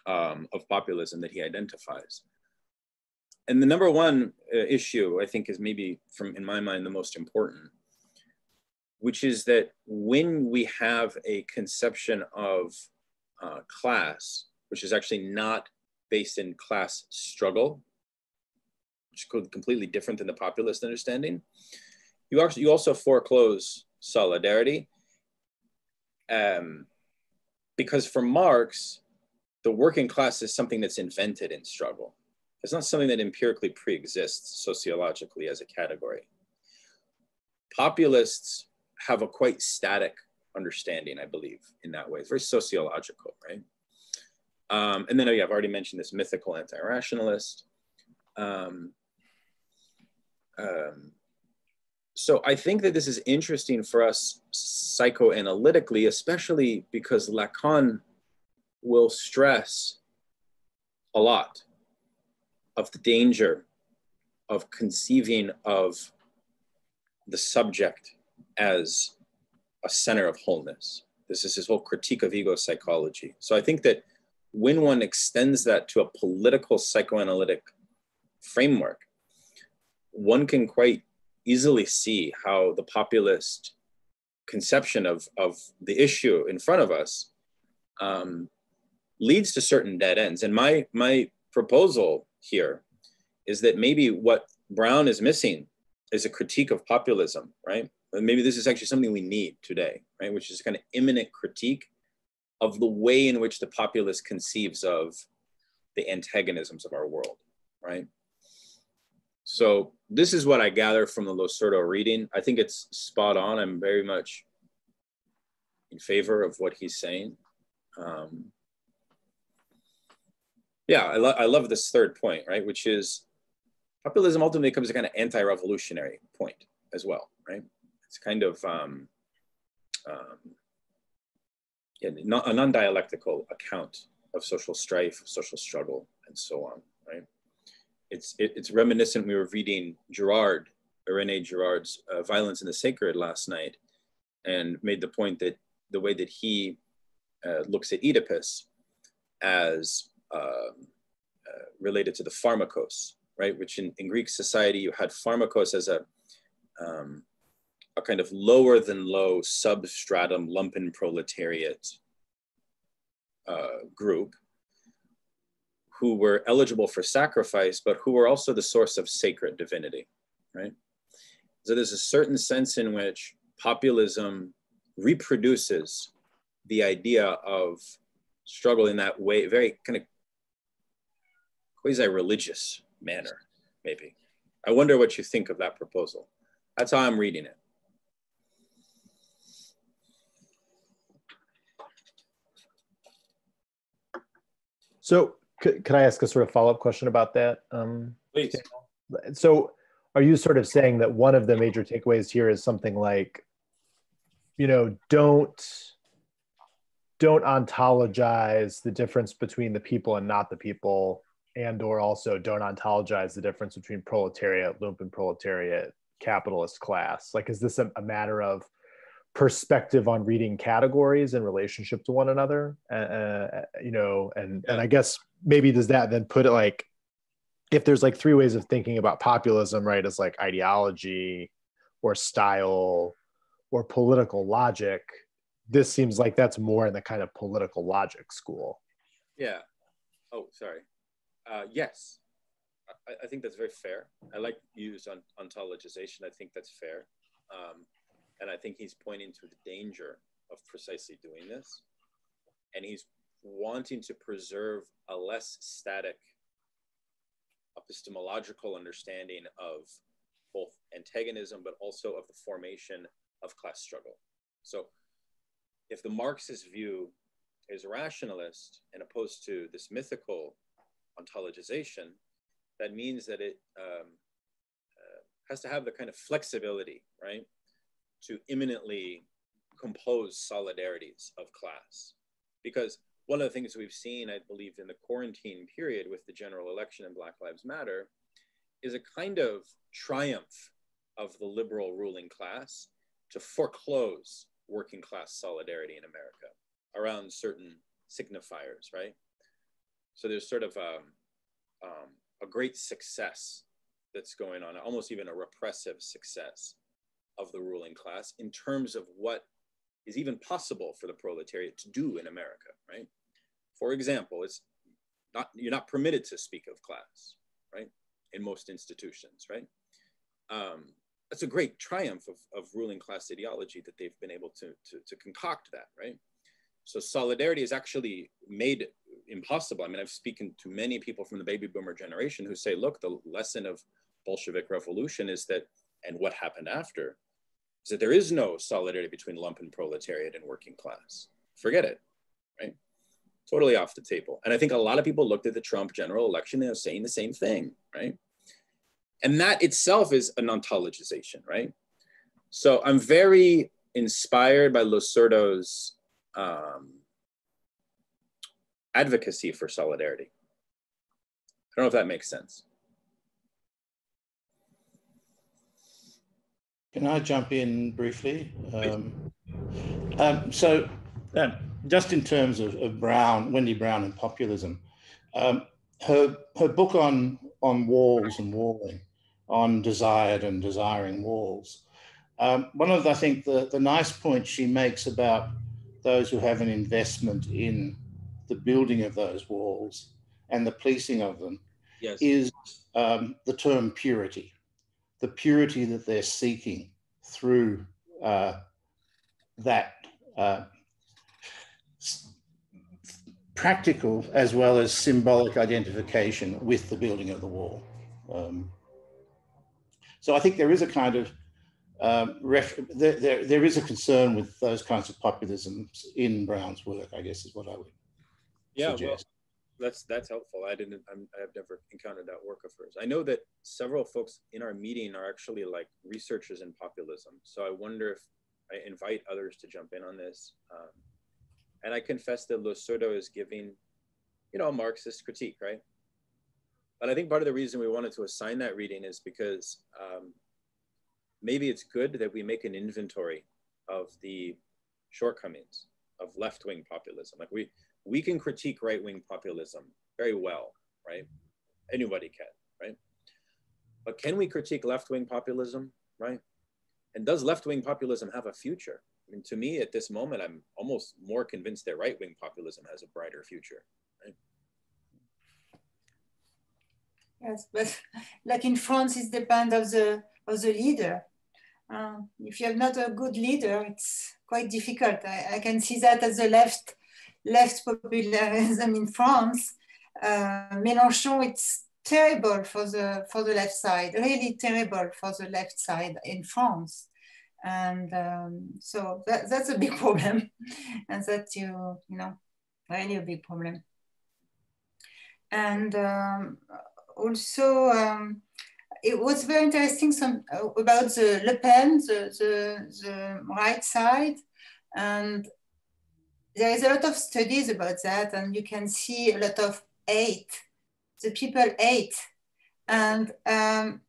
um, of populism that he identifies. And the number one uh, issue, I think, is maybe from in my mind the most important, which is that when we have a conception of uh, class, which is actually not based in class struggle, which is completely different than the populist understanding, you also, you also foreclose solidarity. Um, because for Marx, the working class is something that's invented in struggle. It's not something that empirically pre-exists sociologically as a category. Populists have a quite static understanding, I believe, in that way. It's very sociological, right? Um, and then, oh yeah, I've already mentioned this mythical anti-rationalist. Um, um, so I think that this is interesting for us psychoanalytically, especially because Lacan will stress a lot of the danger of conceiving of the subject as a center of wholeness. This is his whole critique of ego psychology. So I think that when one extends that to a political psychoanalytic framework, one can quite easily see how the populist conception of, of the issue in front of us um, leads to certain dead ends. And my my proposal here is that maybe what Brown is missing is a critique of populism, right? And maybe this is actually something we need today, right? Which is kind of imminent critique of the way in which the populist conceives of the antagonisms of our world, right? So this is what I gather from the Losurdo reading. I think it's spot on. I'm very much in favor of what he's saying. Um, yeah, I, lo- I love this third point, right? Which is populism ultimately becomes a kind of anti-revolutionary point as well, right? It's kind of um, um, yeah, a non-dialectical account of social strife, social struggle, and so on, right? It's it, it's reminiscent. We were reading Girard, Rene Girard's uh, "Violence and the Sacred" last night, and made the point that the way that he uh, looks at Oedipus as uh, related to the pharmakos, right? Which in, in Greek society, you had pharmakos as a, um, a kind of lower than low substratum lumpen proletariat uh, group who were eligible for sacrifice, but who were also the source of sacred divinity, right? So there's a certain sense in which populism reproduces the idea of struggle in that way, very kind of quasi-religious manner, maybe. I wonder what you think of that proposal. That's how I'm reading it. So could, could I ask a sort of follow-up question about that? Um, Please. So are you sort of saying that one of the major takeaways here is something like, you know, don't don't ontologize the difference between the people and not the people and or also don't ontologize the difference between proletariat, lumpen proletariat, capitalist class? Like, is this a, a matter of perspective on reading categories in relationship to one another? Uh, you know, and and I guess maybe does that then put it like, if there's like three ways of thinking about populism, right? It's like ideology, or style, or political logic. this seems like that's more in the kind of political logic school. Yeah. Oh, sorry. Uh, yes, I, I, think that's very fair. I like use on ontologization. I think that's fair. Um, and I think he's pointing to the danger of precisely doing this. And he's wanting to preserve a less static epistemological understanding of both antagonism, but also of the formation of class struggle. So if the Marxist view is rationalist and opposed to this mythical ontologization, that means that it um, uh, has to have the kind of flexibility, right, to imminently compose solidarities of class. Because one of the things we've seen, I believe, in the quarantine period with the general election and Black Lives Matter is a kind of triumph of the liberal ruling class to foreclose working class solidarity in America around certain signifiers, right? So there's sort of a, um, um, a great success that's going on, almost even a repressive success of the ruling class in terms of what is even possible for the proletariat to do in America, right? For example, it's not you're not permitted to speak of class, right? In most institutions, right? Um, that's a great triumph of, of ruling class ideology that they've been able to, to, to concoct that, right? So solidarity is actually made impossible. I mean, I've spoken to many people from the baby boomer generation who say, look, the lesson of Bolshevik revolution is that, and what happened after, is that there is no solidarity between lumpen proletariat and working class. Forget it, right? Totally off the table. And I think a lot of people looked at the Trump general election and are saying the same thing, right? And that itself is an ontologization, right? So I'm very inspired by Losurdo's um, advocacy for solidarity. I don't know if that makes sense. Can I jump in briefly? Um, um, so, uh, just in terms of, of, Brown, Wendy Brown and populism, um, her her book on on walls and walling, on desired and desiring walls. Um, one of the, I think the the nice points she makes about those who have an investment in the building of those walls and the policing of them yes. is um, the term purity the purity that they're seeking through uh, that uh, practical as well as symbolic identification with the building of the wall. Um, so I think there is a kind of um, ref- there, there, there is a concern with those kinds of populisms in Brown's work. I guess is what I would yeah, suggest that's that's helpful. I didn't. I'm, I've never encountered that work of hers. I know that several folks in our meeting are actually like researchers in populism. So I wonder if I invite others to jump in on this. Um, and I confess that Losurdo is giving, you know, a Marxist critique, right? But I think part of the reason we wanted to assign that reading is because um, maybe it's good that we make an inventory of the shortcomings of left-wing populism. Like we we can critique right wing populism very well, right? Anybody can, right? But can we critique left wing populism, right? And does left wing populism have a future? I mean, to me, at this moment, I'm almost more convinced that right wing populism has a brighter future. Yes, but like in France, it depends of the of the leader. Uh, if you're not a good leader, it's quite difficult. I, I can see that as the left left populism in France, uh, Mélenchon, it's terrible for the for the left side, really terrible for the left side in France. And um, so that, that's a big problem, and that you you know really a big problem. And um, also. It was very interesting some, uh, about the Le Pen, the, the, the right side, and there is a lot of studies about that, and you can see a lot of hate. The people hate, and um,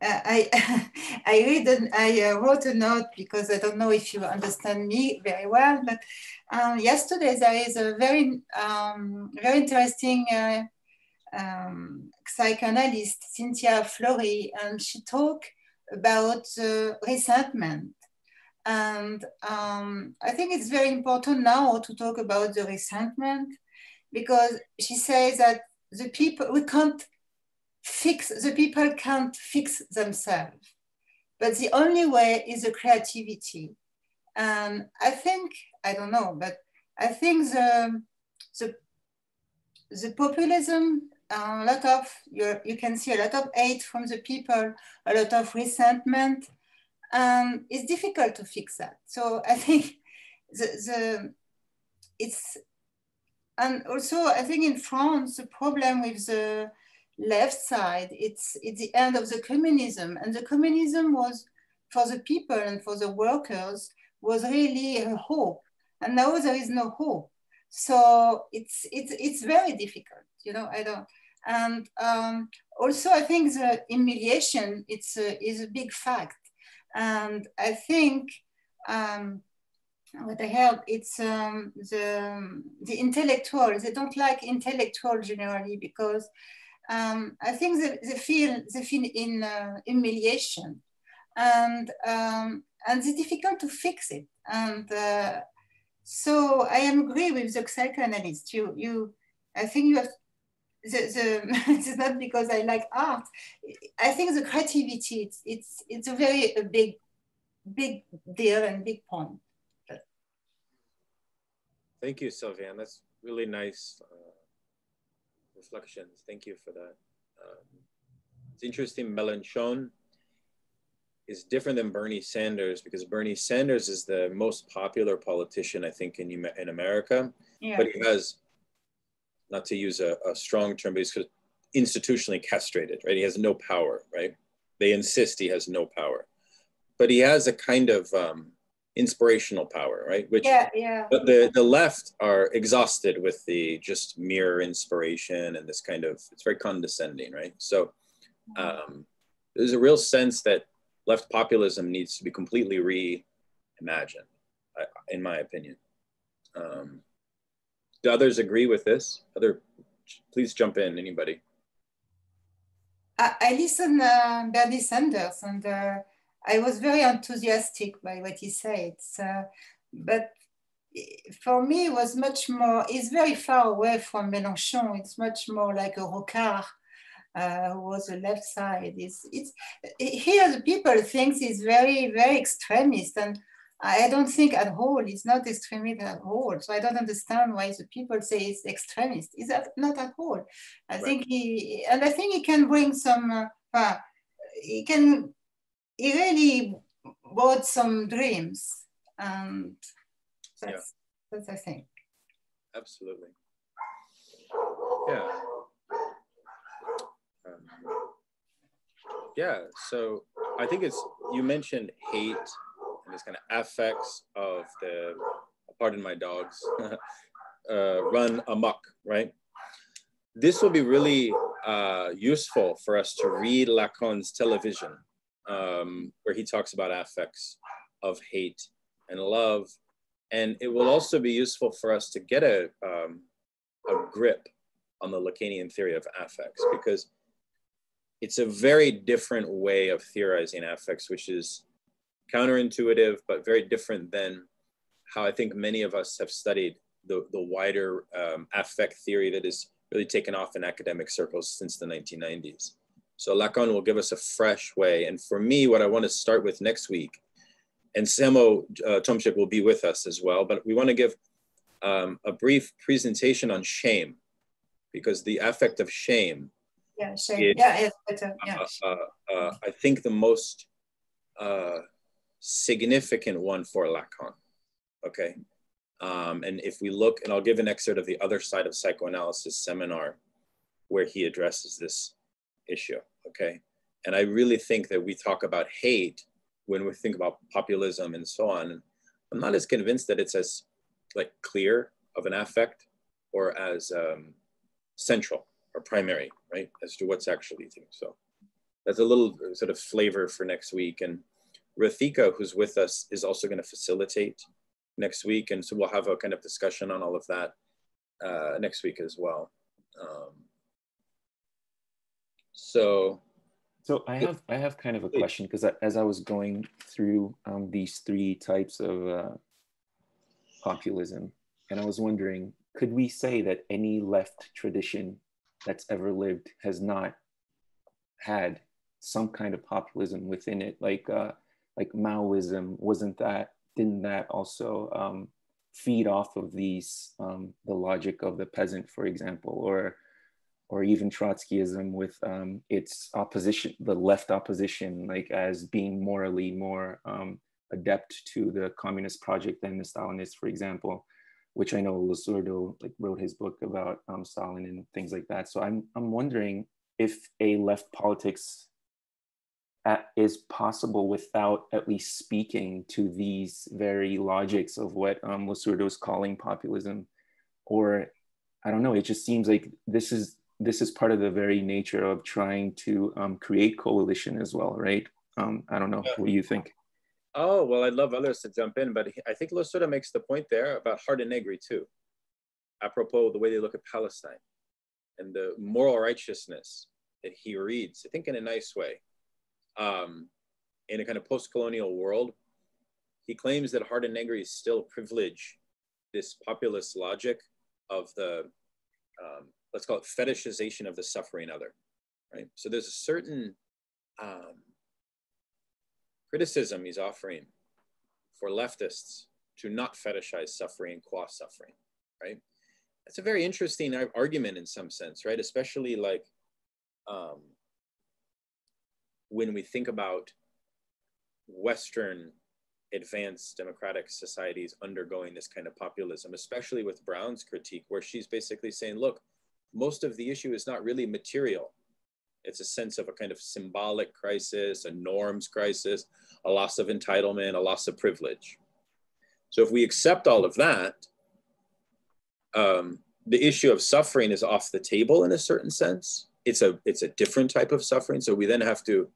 I I read I uh, wrote a note because I don't know if you understand me very well, but um, yesterday there is a very um, very interesting uh, um, psychoanalyst Cynthia Fleury, and she talked about uh, resentment And um, I think it's very important now to talk about the resentment because she says that the people, we can't fix, the people can't fix themselves. But the only way is the creativity. And I think, I don't know, but I think the, the, the populism, a lot of, you you can see a lot of hate from the people, a lot of resentment, and it's difficult to fix that. So I think the, the it's, and also I think in France, the problem with the left side, it's, it's the end of the communism. And the communism was, for the people and for the workers, was really a hope. And now there is no hope. So it's, it's, it's very difficult, you know, I don't, and um, also I think the humiliation it's a, is a big fact. And I think um, what I heard, it's um, the, the intellectuals, they don't like intellectuals generally because um, I think they, they, feel they feel in uh, humiliation, and um, and it's difficult to fix it. And uh, so I agree with the psychoanalyst. You you, I think you have. The, the, it's not because I like art. I think the creativity it's it's it's a very a big big deal and big point. Thank you, Sylviane. That's really nice. Uh, reflections. Thank you for that. Um, it's interesting, Mélenchon is different than Bernie Sanders because Bernie Sanders is the most popular politician, I think, in, in America. Yeah. But he has, not to use a, a strong term, but he's institutionally castrated, right? He has no power, right? They insist he has no power. But he has a kind of um, inspirational power, right? Which yeah, yeah. But the the left are exhausted with the just mere inspiration and this kind of it's very condescending, right? So um, there's a real sense that left populism needs to be completely reimagined, in my opinion. Um, do others agree with this? Other, please jump in. Anybody? I, I listen uh, Bernie Sanders and. Uh, I was very enthusiastic by what he said. But for me, it was much more, it's very far away from Mélenchon. It's much more like a Rocard, uh, who was the left side. It's, it's, here the people think he's very, very extremist. And I don't think at all, it's not extremist at all. So I don't understand why the people say it's extremist. Is that not at all? I right. think he, and I think he can bring some, uh, he can he really brought some dreams and that's, yeah. that's I think. Absolutely. Yeah. Um, yeah, so I think it's, you mentioned hate and this kind of affects of the, pardon my dogs, uh, run amok, right? This will be really uh, useful for us to read Lacan's television um, where he talks about affects of hate and love. And it will also be useful for us to get a, um, a grip on the Lacanian theory of affects because it's a very different way of theorizing affects, which is counterintuitive, but very different than how I think many of us have studied the, the wider um, affect theory that has really taken off in academic circles since the 1990s. So Lacan will give us a fresh way. And for me, what I want to start with next week, and Samo uh, Tomsic will be with us as well, but we want to give um, a brief presentation on shame because the affect of shame. Yeah, shame. Is, yeah, yeah. Uh, uh, uh, I think the most uh, significant one for Lacan. Okay. Um, and if we look, and I'll give an excerpt of the other side of psychoanalysis seminar where he addresses this issue. Okay. And I really think that we talk about hate when we think about populism and so on. I'm not as convinced that it's as like clear of an affect or as um, central or primary, right, as to what's actually thing. So that's a little sort of flavor for next week. And Rathika, who's with us, is also going to facilitate next week, and so we'll have a kind of discussion on all of that uh, next week as well. Um, so So I have I have kind of a question because as I was going through um, these three types of uh, populism, and I was wondering, could we say that any left tradition that's ever lived has not had some kind of populism within it, like uh, like Maoism? Wasn't that didn't that also um, feed off of these um, the logic of the peasant, for example, or or even Trotskyism with um, its opposition, the left opposition, like as being morally more um, adept to the communist project than the Stalinists, for example, which I know Losurdo like wrote his book about um, Stalin and things like that. So I'm I'm wondering if a left politics at, is possible without at least speaking to these very logics of what um, Losurdo is calling populism, or I don't know. It just seems like this is this is part of the very nature of trying to um, create coalition as well, right? Um, I don't know. What do you think? Oh, well, I'd love others to jump in, but I think Losurdo makes the point there about Hardt and Negri too, apropos the way they look at Palestine and the moral righteousness that he reads, I think in a nice way. Um, in a kind of post-colonial world, he claims that Hardt Negri still privilege this populist logic of the um, let's call it fetishization of the suffering other, right? So there's a certain um, criticism he's offering for leftists to not fetishize suffering qua suffering, right? That's a very interesting argument in some sense, right? Especially like um, when we think about Western advanced democratic societies undergoing this kind of populism, especially with Brown's critique, where she's basically saying, look, most of the issue is not really material. It's a sense of a kind of symbolic crisis, a norms crisis, a loss of entitlement, a loss of privilege. So if we accept all of that, um, the issue of suffering is off the table in a certain sense. It's a it's a different type of suffering. So we then have to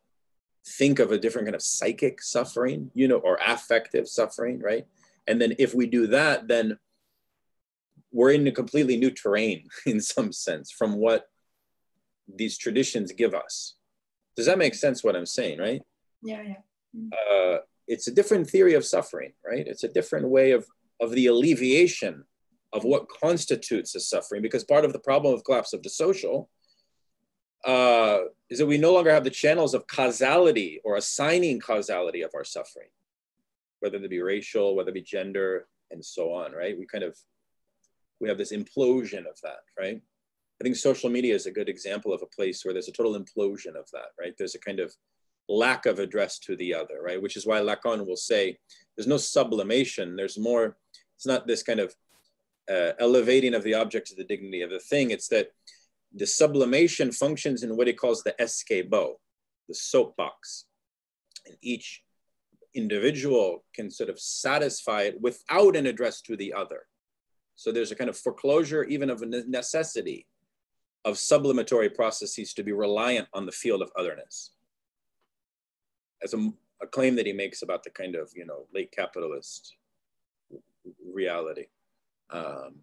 think of a different kind of psychic suffering, you know, or affective suffering, right? And then if we do that, then we're in a completely new terrain in some sense from what these traditions give us. Does that make sense what I'm saying, right? Yeah, yeah. Mm. Uh, it's a different theory of suffering, right? It's a different way of, of the alleviation of what constitutes a suffering, because part of the problem of collapse of the social uh, is that we no longer have the channels of causality or assigning causality of our suffering, whether it be racial, whether it be gender, and so on, right? We kind of we have this implosion of that, right? I think social media is a good example of a place where there's a total implosion of that, right? There's a kind of lack of address to the other, right? Which is why Lacan will say there's no sublimation. There's more, it's not this kind of uh, elevating of the object to the dignity of the thing. It's that the sublimation functions in what he calls the escabeau, the soapbox. And each individual can sort of satisfy it without an address to the other. So there's a kind of foreclosure, even of a necessity of sublimatory processes to be reliant on the field of otherness. As a, a claim that he makes about the kind of, you know, late capitalist reality. Um,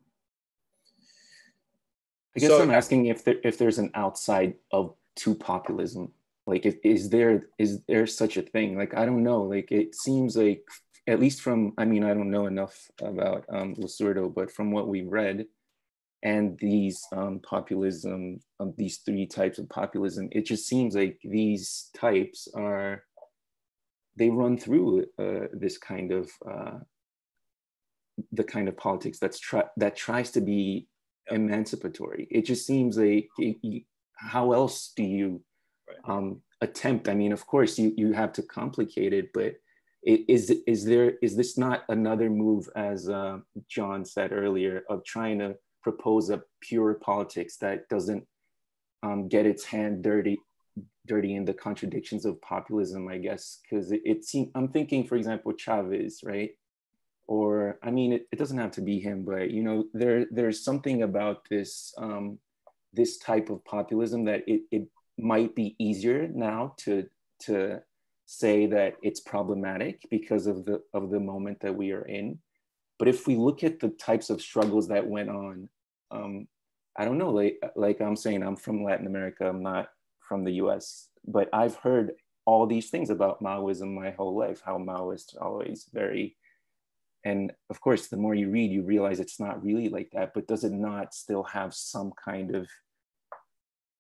I guess so, I'm asking if there, if there's an outside of to populism. Like, if, is there is there such a thing? Like, I don't know. Like, it seems like at least from, I mean, I don't know enough about um, but from what we read, and these um, populism, um, these three types of populism, it just seems like these types are, they run through uh, this kind of, uh, the kind of politics that's try, that tries to be emancipatory. It just seems like, it, how else do you um, attempt? I mean, of course, you, you have to complicate it, but is is there is this not another move as uh, john said earlier of trying to propose a pure politics that doesn't um, get its hand dirty dirty in the contradictions of populism i guess because it, it seems i'm thinking for example chavez right or i mean it, it doesn't have to be him but you know there there's something about this um, this type of populism that it, it might be easier now to to say that it's problematic because of the of the moment that we are in but if we look at the types of struggles that went on um, i don't know like like i'm saying i'm from latin america i'm not from the US. But I've heard all these things about Maoism my whole life, how Maoists always very, and of course, the more you read, you realize it's not really like that, but does it not still have some kind of,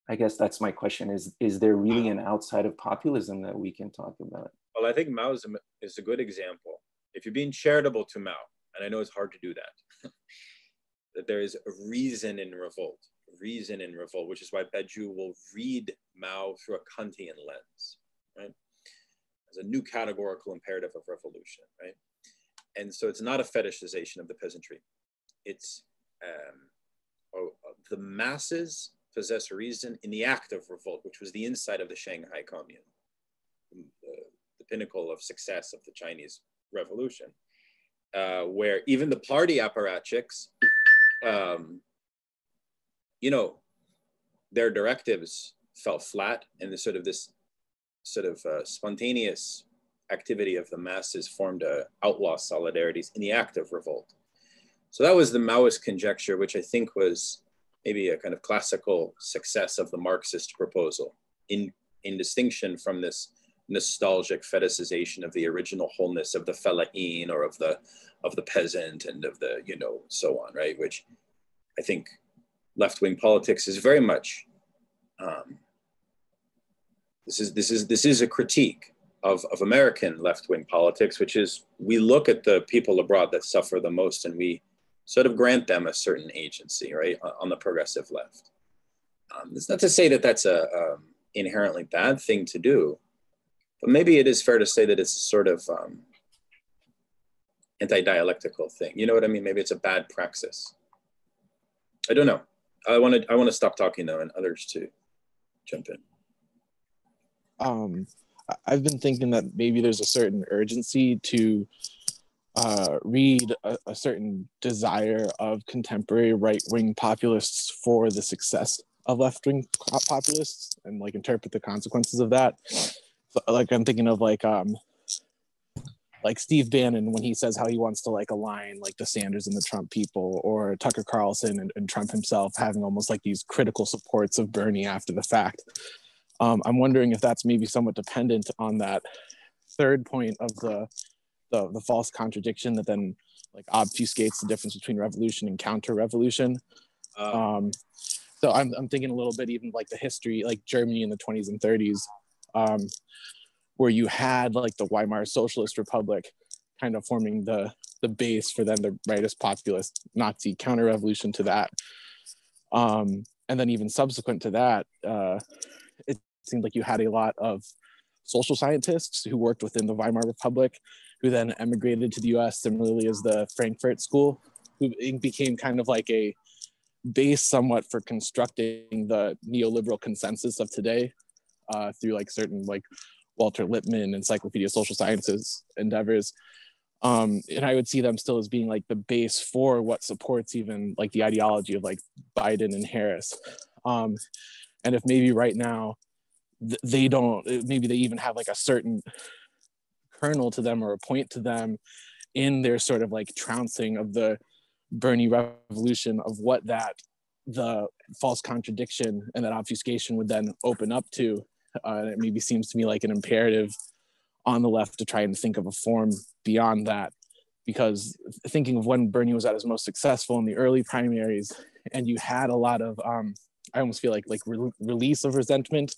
I guess that's my question is, is there really an outside of populism that we can talk about? Well, I think mao is a good example. If you're being charitable to Mao, and I know it's hard to do that, that there is a reason in revolt, reason in revolt, which is why Badiou will read Mao through a Kantian lens, right? As a new categorical imperative of revolution, right? And so it's not a fetishization of the peasantry. It's um, oh, the masses possess reason in the act of revolt, which was the inside of the Shanghai Commune, the, the pinnacle of success of the Chinese Revolution, uh, where even the party apparatchiks um, you know, their directives fell flat and the sort of this sort of uh, spontaneous activity of the masses formed a outlaw solidarities in the act of revolt. So that was the Maoist conjecture, which I think was maybe a kind of classical success of the Marxist proposal in, in distinction from this nostalgic fetishization of the original wholeness of the fellaheen or of the of the peasant and of the you know so on right which i think left-wing politics is very much um, this is this is this is a critique of, of American left-wing politics, which is we look at the people abroad that suffer the most and we sort of grant them a certain agency, right, on the progressive left. Um, it's not to say that that's a, a, um, inherently bad thing to do, but maybe it is fair to say that it's a sort of um, anti-dialectical thing. You know what I mean? Maybe it's a bad praxis. I don't know. I want to I want to stop talking though, and others to jump in. Um, I've been thinking that maybe there's a certain urgency to uh, read a, a, certain desire of contemporary right wing populists for the success of left wing populists and like interpret the consequences of that. So, like I'm thinking of like um, like Steve Bannon when he says how he wants to like align like the Sanders and the Trump people, or Tucker Carlson and, and Trump himself having almost like these critical supports of Bernie after the fact. Um, I'm wondering if that's maybe somewhat dependent on that third point of the, the the false contradiction that then like obfuscates the difference between revolution and counter-revolution. Um, um, so I'm, I'm thinking a little bit even like the history, like Germany in the 20s and 30s. Um, where you had like the Weimar Socialist Republic kind of forming the the base for then the rightist populist Nazi counter revolution to that. Um, and then even subsequent to that, uh, it seemed like you had a lot of social scientists who worked within the Weimar Republic, who then emigrated to the U.S. Similarly, as the Frankfurt School, who became kind of like a base somewhat for constructing the neoliberal consensus of today uh, through like certain like Walter Lippmann Encyclopedia of Social Sciences endeavors. Um, and I would see them still as being like the base for what supports even like the ideology of like Biden and Harris. Um, and if maybe right now they don't, maybe they even have like a certain kernel to them or a point to them in their sort of like trouncing of the Bernie revolution of what that the false contradiction and that obfuscation would then open up to uh, it maybe seems to me like an imperative on the left to try and think of a form beyond that. Because thinking of when Bernie was at his most successful in the early primaries, and you had a lot of, um, I almost feel like like re- release of resentment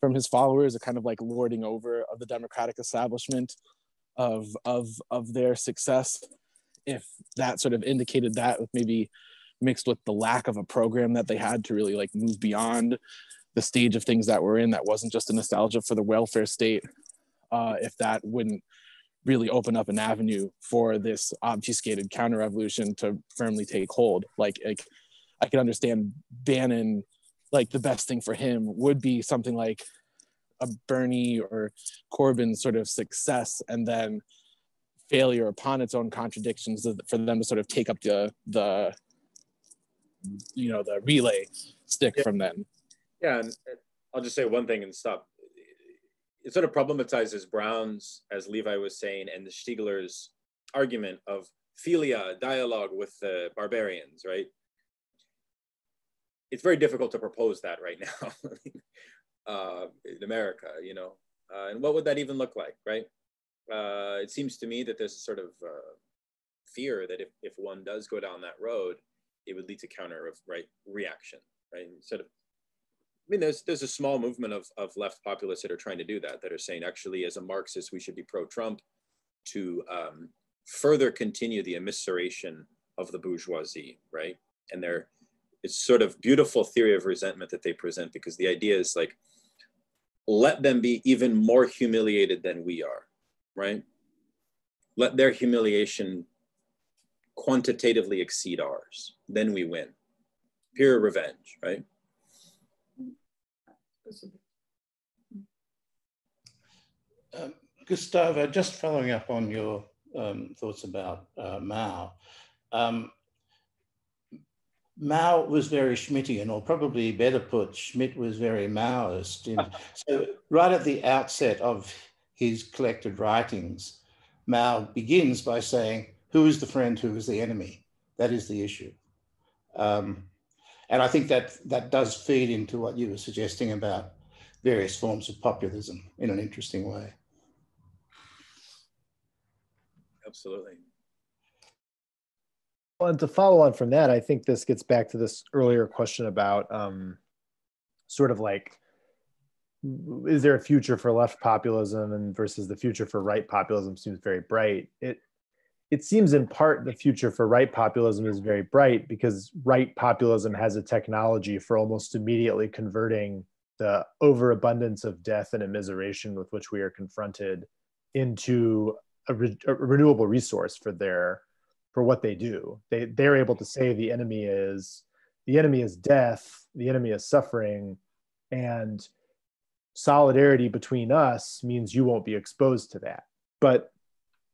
from his followers, a kind of like lording over of the Democratic establishment of of of their success. If that sort of indicated that, with maybe mixed with the lack of a program that they had to really like move beyond the stage of things that we're in that wasn't just a nostalgia for the welfare state uh, if that wouldn't really open up an avenue for this obfuscated counter revolution to firmly take hold like, like i can understand bannon like the best thing for him would be something like a bernie or corbyn sort of success and then failure upon its own contradictions for them to sort of take up the the you know the relay stick yeah. from them yeah, and uh, I'll just say one thing and stop. It sort of problematizes Brown's, as Levi was saying, and the Stiegler's argument of philia, dialogue with the barbarians, right? It's very difficult to propose that right now. uh, in America, you know, uh, and what would that even look like, right? Uh, it seems to me that there's a sort of uh, fear that if, if one does go down that road, it would lead to counter of right reaction, right? Instead of, I mean, there's there's a small movement of, of left populists that are trying to do that, that are saying actually, as a Marxist, we should be pro-Trump to um, further continue the immiseration of the bourgeoisie, right? And they're it's sort of beautiful theory of resentment that they present because the idea is like let them be even more humiliated than we are right? Let their humiliation quantitatively exceed ours. Then we win. Pure revenge right? Um, gustavo just following up on your um, thoughts about uh, mao um, Mao was very Schmittian, or probably better put, Schmitt was very Maoist. so, right at the outset of his collected writings, Mao begins by saying, Who is the friend, who is the enemy? That is the issue. Um, and I think that that does feed into what you were suggesting about various forms of populism in an interesting way. Absolutely. Well, and to follow on from that, I think this gets back to this earlier question about um, sort of like, is there a future for left populism and versus the future for right populism seems very bright. It it seems in part the future for right populism is very bright because right populism has a technology for almost immediately converting the overabundance of death and immiseration with which we are confronted into a, re- a renewable resource for their for what they do. They they're able to say the enemy is the enemy is death, the enemy is suffering, and solidarity between us means you won't be exposed to that. But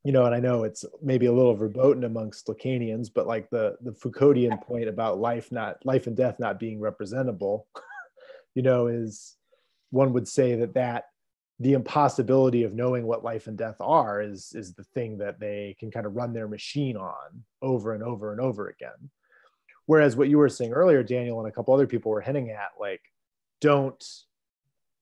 you know, and I know it's maybe a little verboten amongst Lacanians, but like the the Foucauldian point about life not life and death not being representable, you know, is one would say that that the impossibility of knowing what life and death are is is the thing that they can kind of run their machine on over and over and over again. Whereas what you were saying earlier daniel and a couple other people were hinting at like don't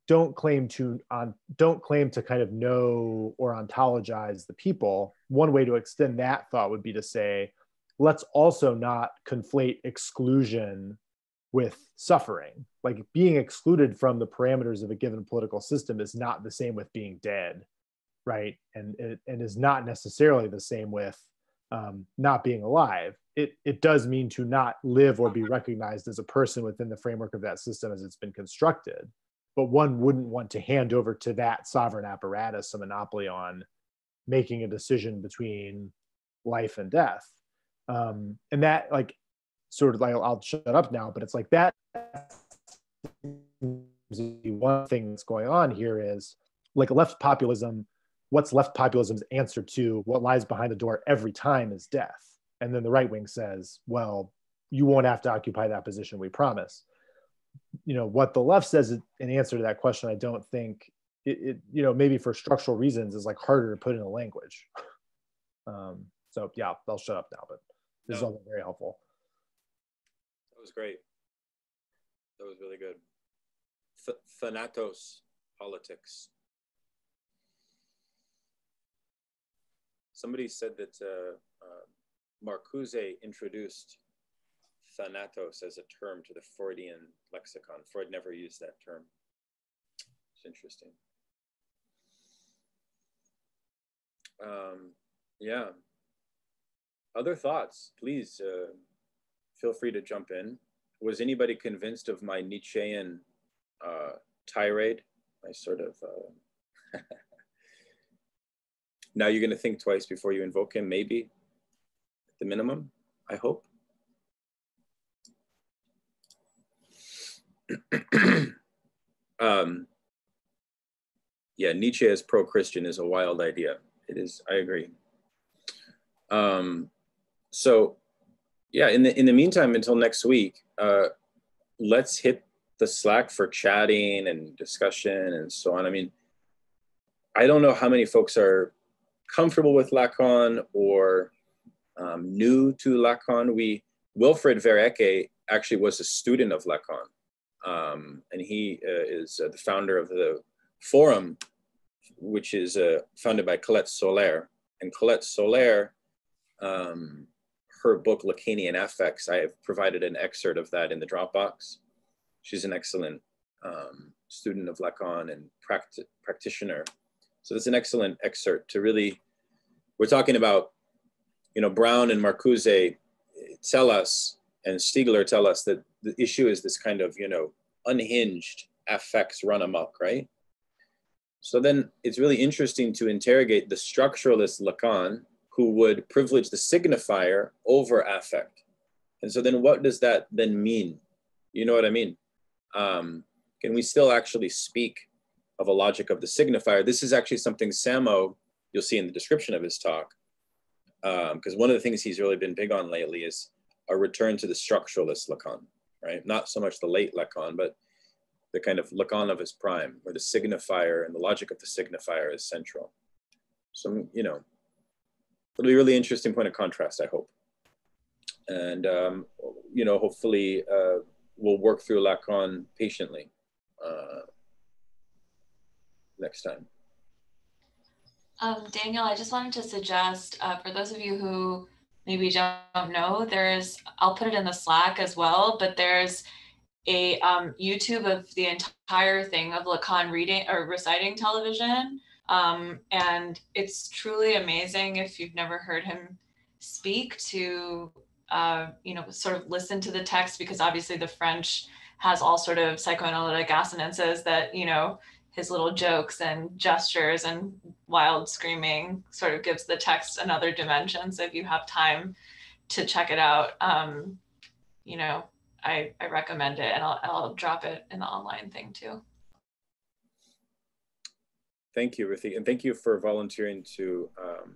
don't claim to on don't claim to kind of know or ontologize the people. One way to extend that thought would be to say let's also not conflate exclusion with suffering. Like being excluded from the parameters of a given political system is not the same with being dead, right? And and is not necessarily the same with um, not being alive. It it does mean to not live or be recognized as a person within the framework of that system as it's been constructed. But one wouldn't want to hand over to that sovereign apparatus a monopoly on making a decision between life and death. Um, and that like sort of like I'll shut up now, but it's like that. One thing that's going on here is like left populism. What's left populism's answer to what lies behind the door every time is death. And then the right wing says, well, you won't have to occupy that position, we promise. You know, what the left says in answer to that question, I don't think it, it you know, maybe for structural reasons is like harder to put in a language. Um, so yeah, I'll shut up now, but this no. is all very helpful was great. That was really good. Th- Thanatos politics. Somebody said that uh, uh, Marcuse introduced Thanatos as a term to the Freudian lexicon. Freud never used that term. It's interesting. Um, yeah. Other thoughts, please. Uh, feel free to jump in. Was anybody convinced of my Nietzschean uh, tirade? I sort of. Uh, now you're going to think twice before you invoke him, maybe, at the minimum, I hope. um, yeah, Nietzsche as pro Christian is a wild idea. It is, I agree. Um, so yeah, in the in the meantime, until next week, uh, let's hit the Slack for chatting and discussion and so on. I mean, I don't know how many folks are comfortable with Lacan or um, new to Lacan. We Wilfried Ver Eecke actually was a student of Lacan. Um, and he uh, is uh, the founder of the forum, which is uh, founded by Colette Soler. And Colette Soler, um, her book Lacanian Affects, I have provided an excerpt of that in the Dropbox. She's an excellent um, student of Lacan and practi- practitioner. So that's an excellent excerpt to really, we're talking about, you know, Brown and Marcuse tell us, and Stiegler tell us that the issue is this kind of, you know, unhinged affects run amok, right? So then it's really interesting to interrogate the structuralist Lacan, who would privilege the signifier over affect. And so then what does that then mean? You know what I mean? Um, can we still actually speak of a logic of the signifier? This is actually something Samo, you'll see in the description of his talk, because um, one of the things he's really been big on lately is a return to the structuralist Lacan, right? Not so much the late Lacan, but the kind of Lacan of his prime, where the signifier and the logic of the signifier is central. So, you know, it'll be a really interesting point of contrast, I hope. And, um, you know, hopefully uh, we'll work through Lacan patiently uh, next time. Um, Daniel, I just wanted to suggest uh, for those of you who maybe don't know, there's, I'll put it in the Slack as well, but there's a um, YouTube of the entire thing of Lacan reading or reciting television. Um, and it's truly amazing if you've never heard him speak to, uh, you know, sort of listen to the text because obviously the French has all sort of psychoanalytic assonances that, you know, his little jokes and gestures and wild screaming sort of gives the text another dimension. So if you have time to check it out, um, you know, I, I recommend it and I'll, I'll drop it in the online thing too. Thank you, Ruthie. And thank you for volunteering to um,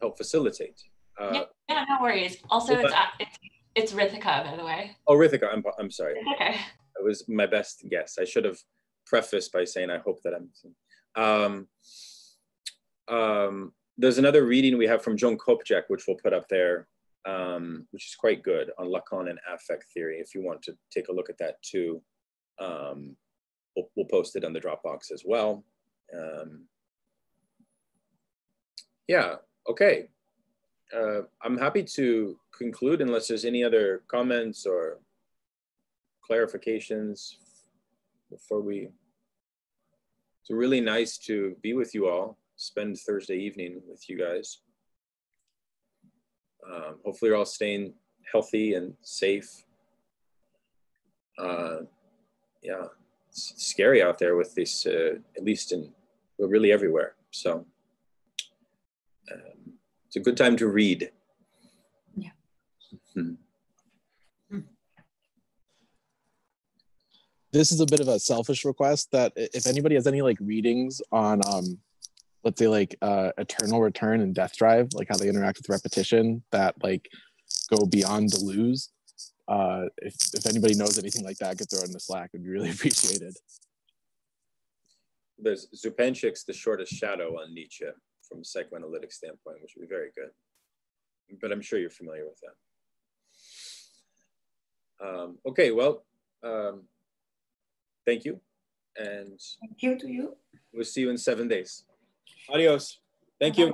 help facilitate. Uh, yeah, yeah, no worries. Also, it's, it's, it's Rithika, by the way. Oh, Rithika, I'm, I'm sorry. okay. It was my best guess. I should have prefaced by saying I hope that I'm. Um, um, there's another reading we have from Joan Copjec, which we'll put up there, um, which is quite good on Lacan and affect theory. If you want to take a look at that too, um, we'll, we'll, post it on the Dropbox as well. Um, yeah, okay. Uh, I'm happy to conclude unless there's any other comments or clarifications before we. It's really nice to be with you all, spend Thursday evening with you guys. Um, hopefully, you're all staying healthy and safe. Uh, yeah, it's scary out there with this, uh, at least in, well, really everywhere. So um, it's a good time to read. Yeah. Hmm. This is a bit of a selfish request that if anybody has any like readings on um let's say like uh, eternal return and death drive like how they interact with repetition that like go beyond Deleuze uh if, if anybody knows anything like that could throw it in the slack would be really appreciated there's Zupančič's the shortest shadow on nietzsche from a psychoanalytic standpoint which would be very good. But i'm sure you're familiar with that. Um, okay well um, thank you. And thank you to you. we'll see you in seven days. Adios. Thank you.